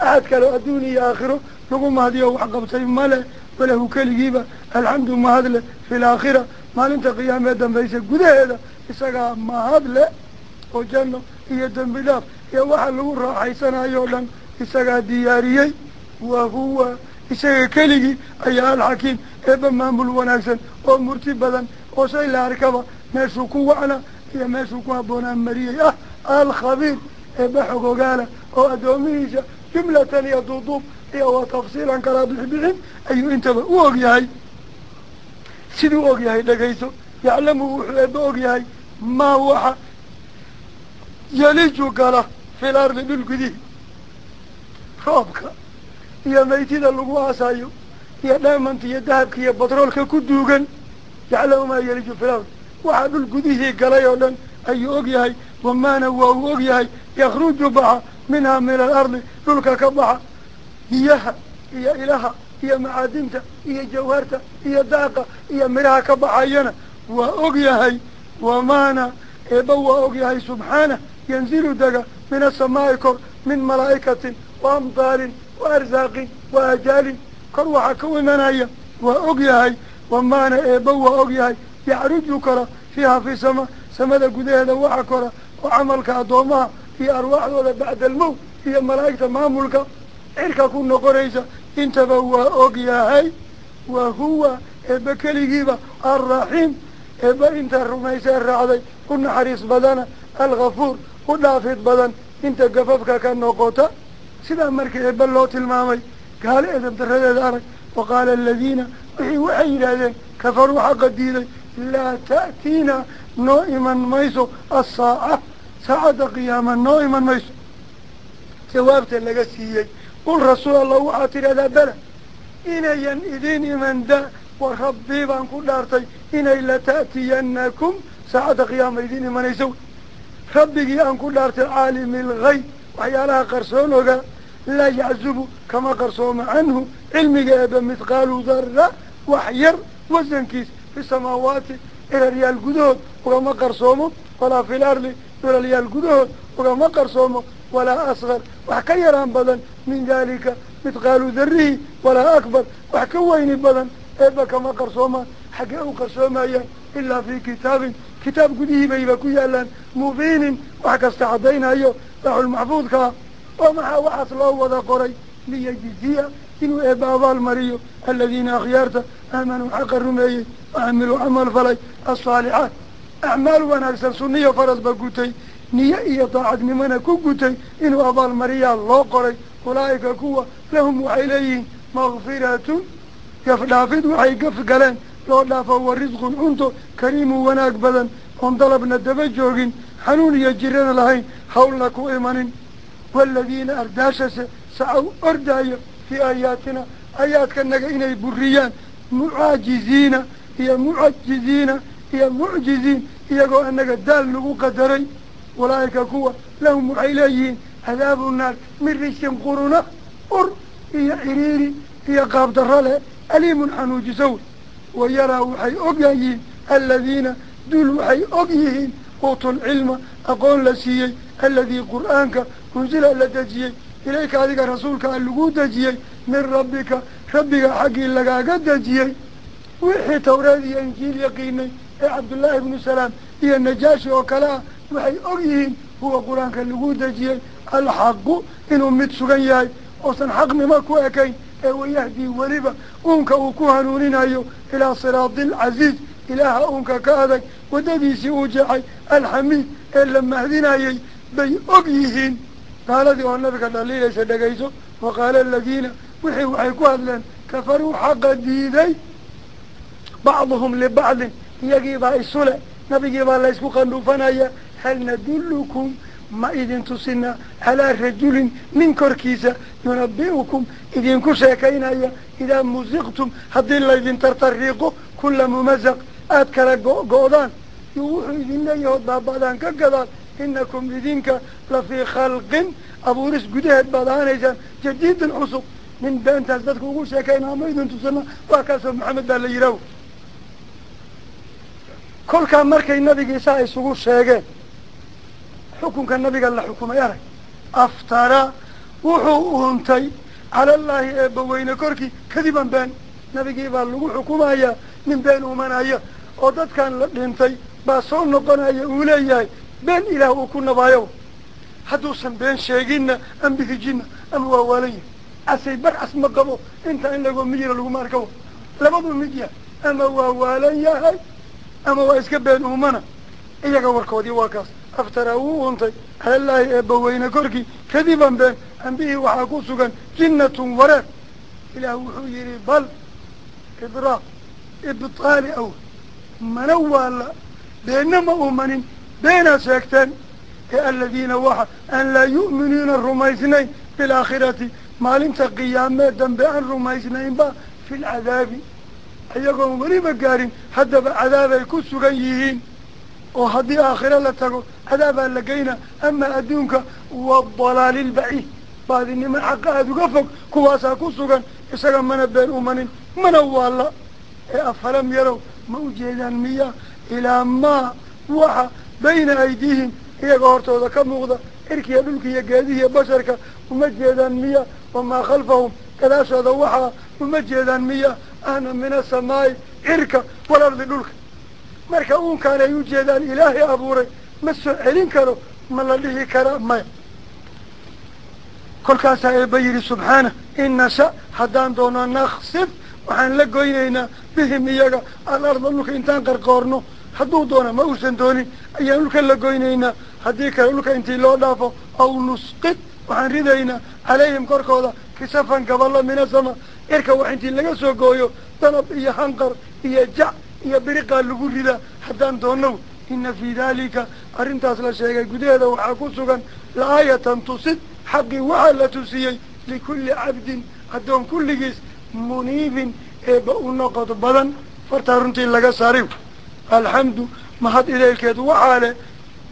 [SPEAKER 1] axad kale adduun iyo aakhiro lagu mahadiyo wax qabtay male walahu keligiiba. Alxamdu mahad leh fi laakhira maalinta qiyaamee dambaysa gudaheeda isagaa mahad leh oo janno iyo dembi dhaaf iyo waxa lagu raaxaysanayo o dhan isagaa diyaariyey. Wa huwa isaga keligii ayaa alxakiim eeba maamul wanaagsan oo murti badan oo shay arkaba meeshuu ku wacna iyo meeshuu ku habboonaan mariyey ah alkhabiir eeba xogogaala oo addoomihiisa jumlatan iyo duuduub iyo wa tafsiilan kala bixbixin ayuu intaba u og yahay. Siduu og yahay dhegayso yaclamu wuxuu eeba og yahay maa waxa yaliju gala fil ardi dhul gudihi roobka iyo maytida lagu aasayo iyo dhaamanta iyo dahabka iyo batroolka ku duugan yaclamu maa yaliju fil ardi waxaa dhul gudihii galay oo dhan ayuu og yahay wamaana waa uu og yahay yakhruju baxa minhaa min alardi dhulka ka baxa. Biyaha iyo ilaha iyo macaadinta iyo jawharta iyo daaqa iyo midhaha ka baxayana waa og yahay wamaana eebba waa og yahay subxaanah yanzilu dega min asamaa'i kor min malaa'ikatin wa amdaalin wa arsaaqin wa ajaalin kor waxaa ka imanaya waa og yahay wamaana eebba waa og yahay. Yacruju kora fiiha fi sama samada gudaheeda waxa kora oo camalka addoomaha iyo arwaaxdooda bacda almowt iyo malaa'igta maamulka cirka ku noqonaysa. Intaba waa og yahay wa huwa eebba keligiiba alraxiim eebba inta rumaysee raacday u naxariis badana alghafuur u dhaafid badan inta gafafka ka noqota. Sidaa markii eebba loo tilmaamay gaalo edab daradeeda arag wa qaala aladiina wixii waxay yidhaahdeen kafaruu xaqa diiday laa ta'tiina noo iman mayso assaaca saacadda qiyaama noo iman mayso. Jawaabta laga siiyey qul rasuul allah waxaa tidhahdaa bela inayan idiin iman da wa rabbii baan ku dhaartay inay lata'tiyanakum saacadda qiyaama idiin imanaysa wey rabbigii aan ku dhaartay caalimi algayb waxyaalaha qarsoon ogaa laa yaczubu kama qarsooma canhu cilmiga eeba mithqaalu darra wax yar wasankiis fi samaawaati iraryaal gudahood ugama qarsoomo walaa fi lardi iraryaal gudahood ugama qarsoomo walaa asqar wax ka yaraan badan min dalika mithqaalu darrihi walaa akbar wax ka weyni badan eeba kama qarsoomaan xaggee u qarsoomayaan ilaa fii kitaabin kitaab gudihii bayba ku yaalaan mubiinin wax kasta caddaynayo laxulmaxfuudkaa oo maxaa waxaas loo wada qoray liyajziya inuu eeba abaal mariyo aladiina akhyaarta aamanuu xaqa rumeeyey waamiluu camal falay alsaalixaat acmaal wanaagsan sunniyo farasba gutay niye iyo daacadnimona ku gutay inuu abaal mariyaa loo qoray. Ulaa'ika kuwa lahum waxay leeyihiin makfiratun gafdhaafid waxay gaf galeen. Loo dhaafo wa risqun cunto kariimu wanaag badan. Oon dalabna daba joogin xanuun iyo jirana lahayn hawlna ku imanin. Waaladiina ardaashase sacaw ordaayo fii aayaatina aayaadka naga inay buriyaan mucaajiziina iyo mucajiziina iyo mucjiziin iyagoo anaga daal nagu qadaray walaa'ika kuwa lahum waxay leeyihiin cadaabu naar min rishin quruna ur iyo ciriiri iyo qaabdarro leh aliimun xanuujisow wayaraa waxay og yihiin aladiina dul waxay og yihiin uutul cilma aqoon la siiyey aladii qur'aanka unsila la dejiyey ilayka adiga rasuulka a lagu dejiyey min rabbika rabbiga xaggii lagaaga dejiyey wixii tawreed iyo injiil yaqiinay ee cabdullaahi ibnu salaam iyo najaashi oo kale ah waxay og yihiin huwa qur'aanka lagu dejiyey alxaqu inuu mid sugan yahay oosan xaqnimo ku ekayn ee wayahdii weliba uunka uu ku hanuuninayo ilaa siraadi alcasiiz ilaaha uunka ka adag waddadiisii uu jeexay alxamiid ee la mahdinayey bay og yihiin gaaladii oo nabiga dhaliilaysa dhegayso wa qaala aladiina wixii waxay ku hadleen kafaruu xaqa diiday bacduhum libacdin iyagiibaa isule nabigiibaa laysku qandhuufanaya hal nadullukum ma idin tusinaa calaa rajulin nin korkiisa yunabi'ukum idinku sheekaynaya idaa musiqtum haddii laydin tartariiqo kula mumazaq aada kala go-go-daan iyo wuxuu idin leeyahood baaba'daan ka gadaan inakum idinka la fii khalqin abuuris gudaheed baad ahaanaysaan jadiidin cusub nin beentaas dadka ugu sheekaynaa ma idin tusina waa kaasoo maxamed baa la yidhaaho kolkaa markay nabigiisa isugu sheegeen xukunka nabiga la xukumay arag aftara wuxuu uuntay cala allaahi eebbaweyne korkii kadiban been nabigii baa lagu xukumayaa nin been umanaya oo dadkan la dhintay baa soo noqonaya uu leeyahay been ilaah uu ku nabaayo hadduusan been sheeginna ambihijinna ama waa waalan yahay asay bar as ma qabo intaa in lagoo miyira laguma arka labaduu mid yahay ama waa waalan yahay ama waa iska been uumana iyaga warkoodii waa kaas. Aftaraa wuu untay calallaahi eebbaweyne korkii kadiban been ambihii waxaa ku sugan jinnatun wareer ilaah wuxuu yidhi bal idraaq ibtaali aw mana waala beenna ma umanin beenaad sheegteen ee aladiina waxa aan laa yu'minuuna rumaysnayn bilaakhirati maalinta qiyaamee dambe aan rumaysnaynba fi lcadaabi iyagoon weliba gaarin haddaba cadaabay ku sugan yihiin oo haddii aakhiro la tago cadaabaa la geyna ama adduunka wadalaali lbaciid baadinimo xaqa aada uga fog kuwaasaa ku sugan isaga mana been umanin mana waalla ee afalam yarow ma ujeedaan miya ilaa maa waxa bayna aydiihim iyaga hortooda ka muuqda cirkiya dhulka iyo geedihiiyo basharka uma jeedaan miya wamaa khalfahum. Gadaashooda waxaa uma jeedaan miya. Ahna min asamaa'i cirka walardi dhulka. Marka uunkaan ay ujeedaan ilaahay abuuray ma soo celin karo ma la dhihi karaa maya. Kolkaasaa eebba yidhi subxaana in nasha haddaan doono naksif waxaan la goynaynaa bihim iyaga alarda dhulka intaan qarqoorno hadduu doona ma uusan doonin ayaan dhulka la goynaynaa. Haddii kale dhulka intii loo dhaafo aw nusqid. Waxaan ridaynaa calayhim korkooda kisafan gaballo minasama. Cirka wax intii laga soo gooyo danab iyo hanqar iyo jac iyo biriqaa lagu ridaa. Haddaan doonow ina fii daalika arrintaas la sheegay gudaheeda waxaa ku sugan la-aayatan tusid. Xaqii waxaa la tusiyey likulli cabdin addoon kulligiis muniibin eeba u noqod badan. Fartaa runtii laga saariw alxamdu mahad idaylkeed waxaa leh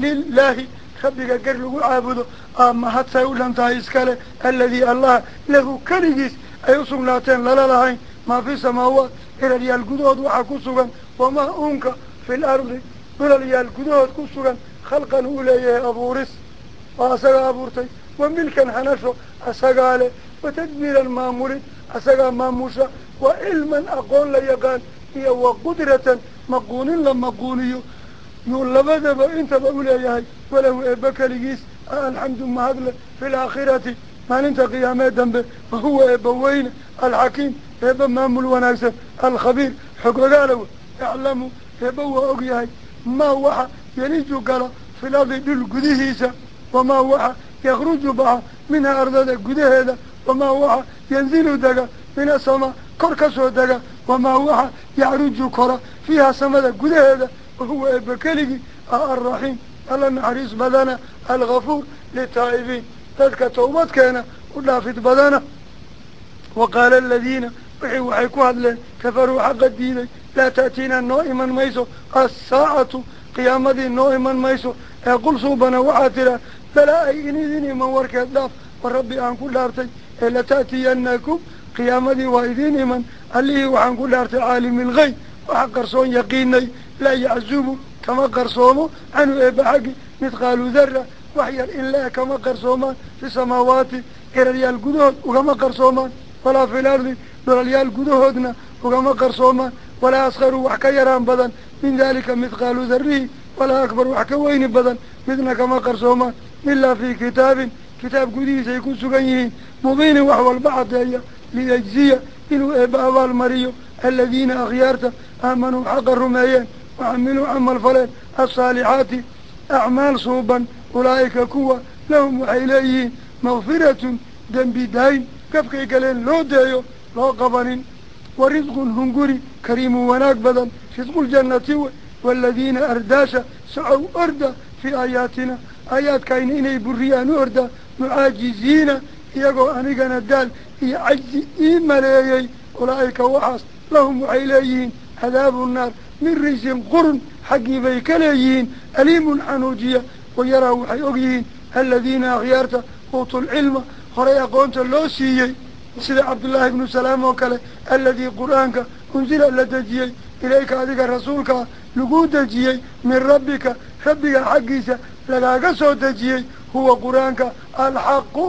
[SPEAKER 1] lilaahi rabbiga gar lagu caabudo aa mahad say u dhan tahay iskale aladii allah lahu keligiis ay usugnaateen lala lahayn maa fi samaawaat cilalyaal gudahood waxaa ku sugan wamaa unka fi lardi dhulalyaal gudahood ku sugan khalqan uu leeyahay abuuris waa asagaa abuurtay wa milkan hanasho asagaa leh wa tadbiiran maamulid asagaa maamusha wa cilman aqoon la yaqaan iyo wa qudratan maquunin la maquuniyo yuu labadaba intaba uleeyahay walahu eebba keligiis alxamdu mahadle fi laakhirati maalinta qiyaamee dambe wahuwa eebba weyne alxakiim eebba maamul wanaagsan alkhabiir xog ogaalow yaclamu eebba waa og yahay maa waxa yeliju gala fil ardi dhul gudihiisa wamaa waxa yakruju baxa minhaa ardada gudaheeda wamaa waxa yanzilu dega min asamaa kor ka soo dega wamaa waxa yacruju kora fiiha samada gudaheeda wahuwa eebba keligii alraxiim alla naxariis badana algafuur litaa'ibiin dadka tawbadkeena u dhaafid badana wa qaala aladiina wixii waxay ku hadleen kafaruu xaqa diiday laa ta'tiina noo iman mayso assaacatu qiyaamadii noo iman mayso ee qul suubana waxaa tiraa balaa ay inidin iman warkeed dhaaf wa rabbi aan ku dhaartay ee lata'tiyanakum qiyaamadii waa idiin iman allihii waxaan ku dhaartay caalimi lgeyb waxa qarsoon yaqiinay laa yaczubu kama qarsoomo canhu eeba xaggi midqaalu dara wax yar in la-e kama qarsoomaan fi samaawaati ciraryaal gudahood ugama qarsoomaan walaa fi lardi dhulalyaal gudahoodna ugama qarsoomaan walaa askaru wax ka yaraan badan min dalika midqaalu darihi walaa akbar wax ka weyni badan midna kama qarsoomaan ilaa fii kitaabin kitaab gudihiisay ku sugan yihiin mubiinin wax walba caddeeya liyajziya inuu eeba abaal mariyo aladiina akhyaarta aamanuu xaqa rumeeyeen wacamiluu camal faleen alsaalixaati acmaal suuban ulaa'ika kuwa lahum waxay leeyihiin makfiratun dembi daayn gafkay galeen loo deeyo loo qabanin wa risqun hunguri kariimun wanaag badan risquljannati we waaladiina ardaasha socow orda fii aayaatina aayaadkayna inay buriyaan u ordaa mucaajiziina iyagoo anigana daal iyo cajzi ii maleeyey ulaa'ika waxaas. Lahum waxay leeyihiin cadaabu naar min risin qurun xaggii bay ka leeyihiin aliimun xanuujiya wayaraa waxay og yihiin aladiina akhyaarta uutuulcilma horay aqoonta loo siiyey. Sida cabdullaahi ibnu salaam oo kale aladii qur'aanka unsila la dejiyey ilayka adiga rasuulkaa laguu dejiyey min rabbika rabbiga xaggiisa lagaaga soo dejiyey huwa qur'aanka alxaqu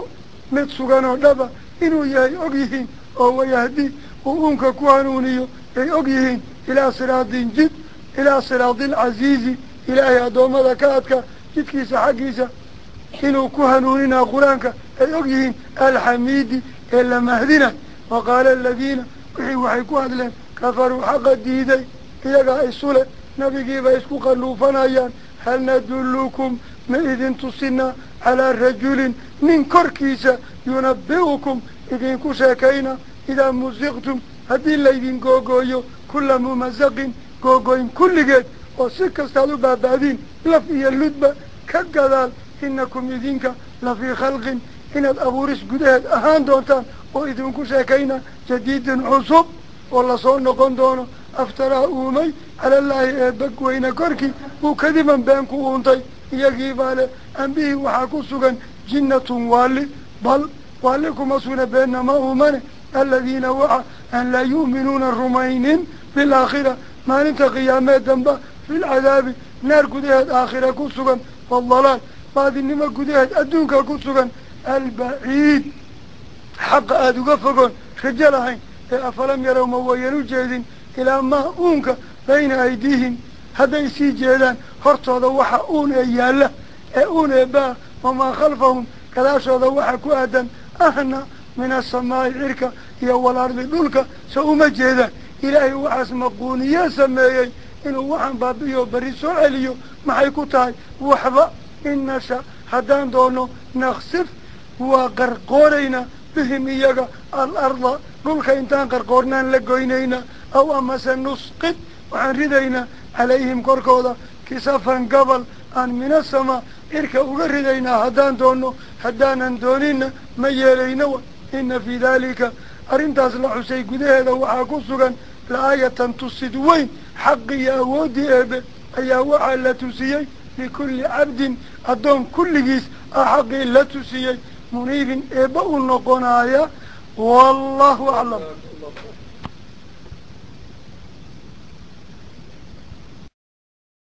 [SPEAKER 1] mid sugan dhaba inuu yahay og yihiin oo wayahdi uu uunka ku hanuuniyo ay og yihiin ilaa siraatin jid ilaa siraati alcasiizi ilaahay addoommada ka adka jidkiisa xaggiisa. Inuu ku hanuuninaa qur'aanka ay og yihiin alxamiidi ee la mahdina. Wa qaala aladiina wixii waxay ku hadleen kafaruu xaqa diiday iyagaa isule nabigiibay isku qalluufanayaan hal nadullukum ma idin tusinaa calaa rajulin nin korkiisa yunabi'ukum idinku sheekayna idaa musiqtum haddii laydin googooyo kula mumasaqin googoyn kulligeed oo si kastaad u baaba'diin laf iyo ludba ka gadaal inakum idinka lafii khalqin inaad abuuris gudaheed ahaan doontaan oo idinku sheekayna jadiidin cusub oo la soo noqon doono aftaraa uumay calallaahi eebag weyne korkii buu kadiban been ku uuntay iyagii baa leh ambihii waxaa ku sugan jinnatun waali bal waali kuma sugna beenna ma uumane aladiina waxa aan laa yu'minuuna rumaynin bilaakhira maalinta qiyaameed damba filcadaabi naar gudaheed aakhira ku sugan waaldalaal baadinimo gudaheed adduunka ku sugan albaciid xaqa aada uga fogoon rajo lahayn ee afalam yarow ma wayan u jeedin ilaa maa uunka bayna aydiihim hadday sii jeedaan hortooda waxa uun ee yaalla ee uun ee baa wamaa khalfahum gadaashooda waxa ku aadan ahna min asamaa'i cirka iyo walardi dhulka so uma jeedaan ilaahay waxaas maquuniye sameeyey inuu waxaan baabi'iyo berri soo celiyo maxay ku tahay? Waxba in nasha haddaan doono naksif waa qarqoonaynaa bihim iyaga alarda dhulka intaan qarqoornaan la goynaynaa aw amase nusqid waxaan ridaynaa calayhim korkooda kisafan gabal aan minasamaa cirka uga ridaynaa. Haddaan doono haddaanan doonina ma yeelayno. Wa ina fii daalika arrintaas la xusay gudaheeda waxaa ku sugan la-aayatan tusid weyn. Xaqi iyo awooddii eebe ayaa waxaa la tusiyey likulli cabdin addoon kulligiis ah xaqii la tusiyey. Muniibin eebba u noqonaaya. Wallahu aclam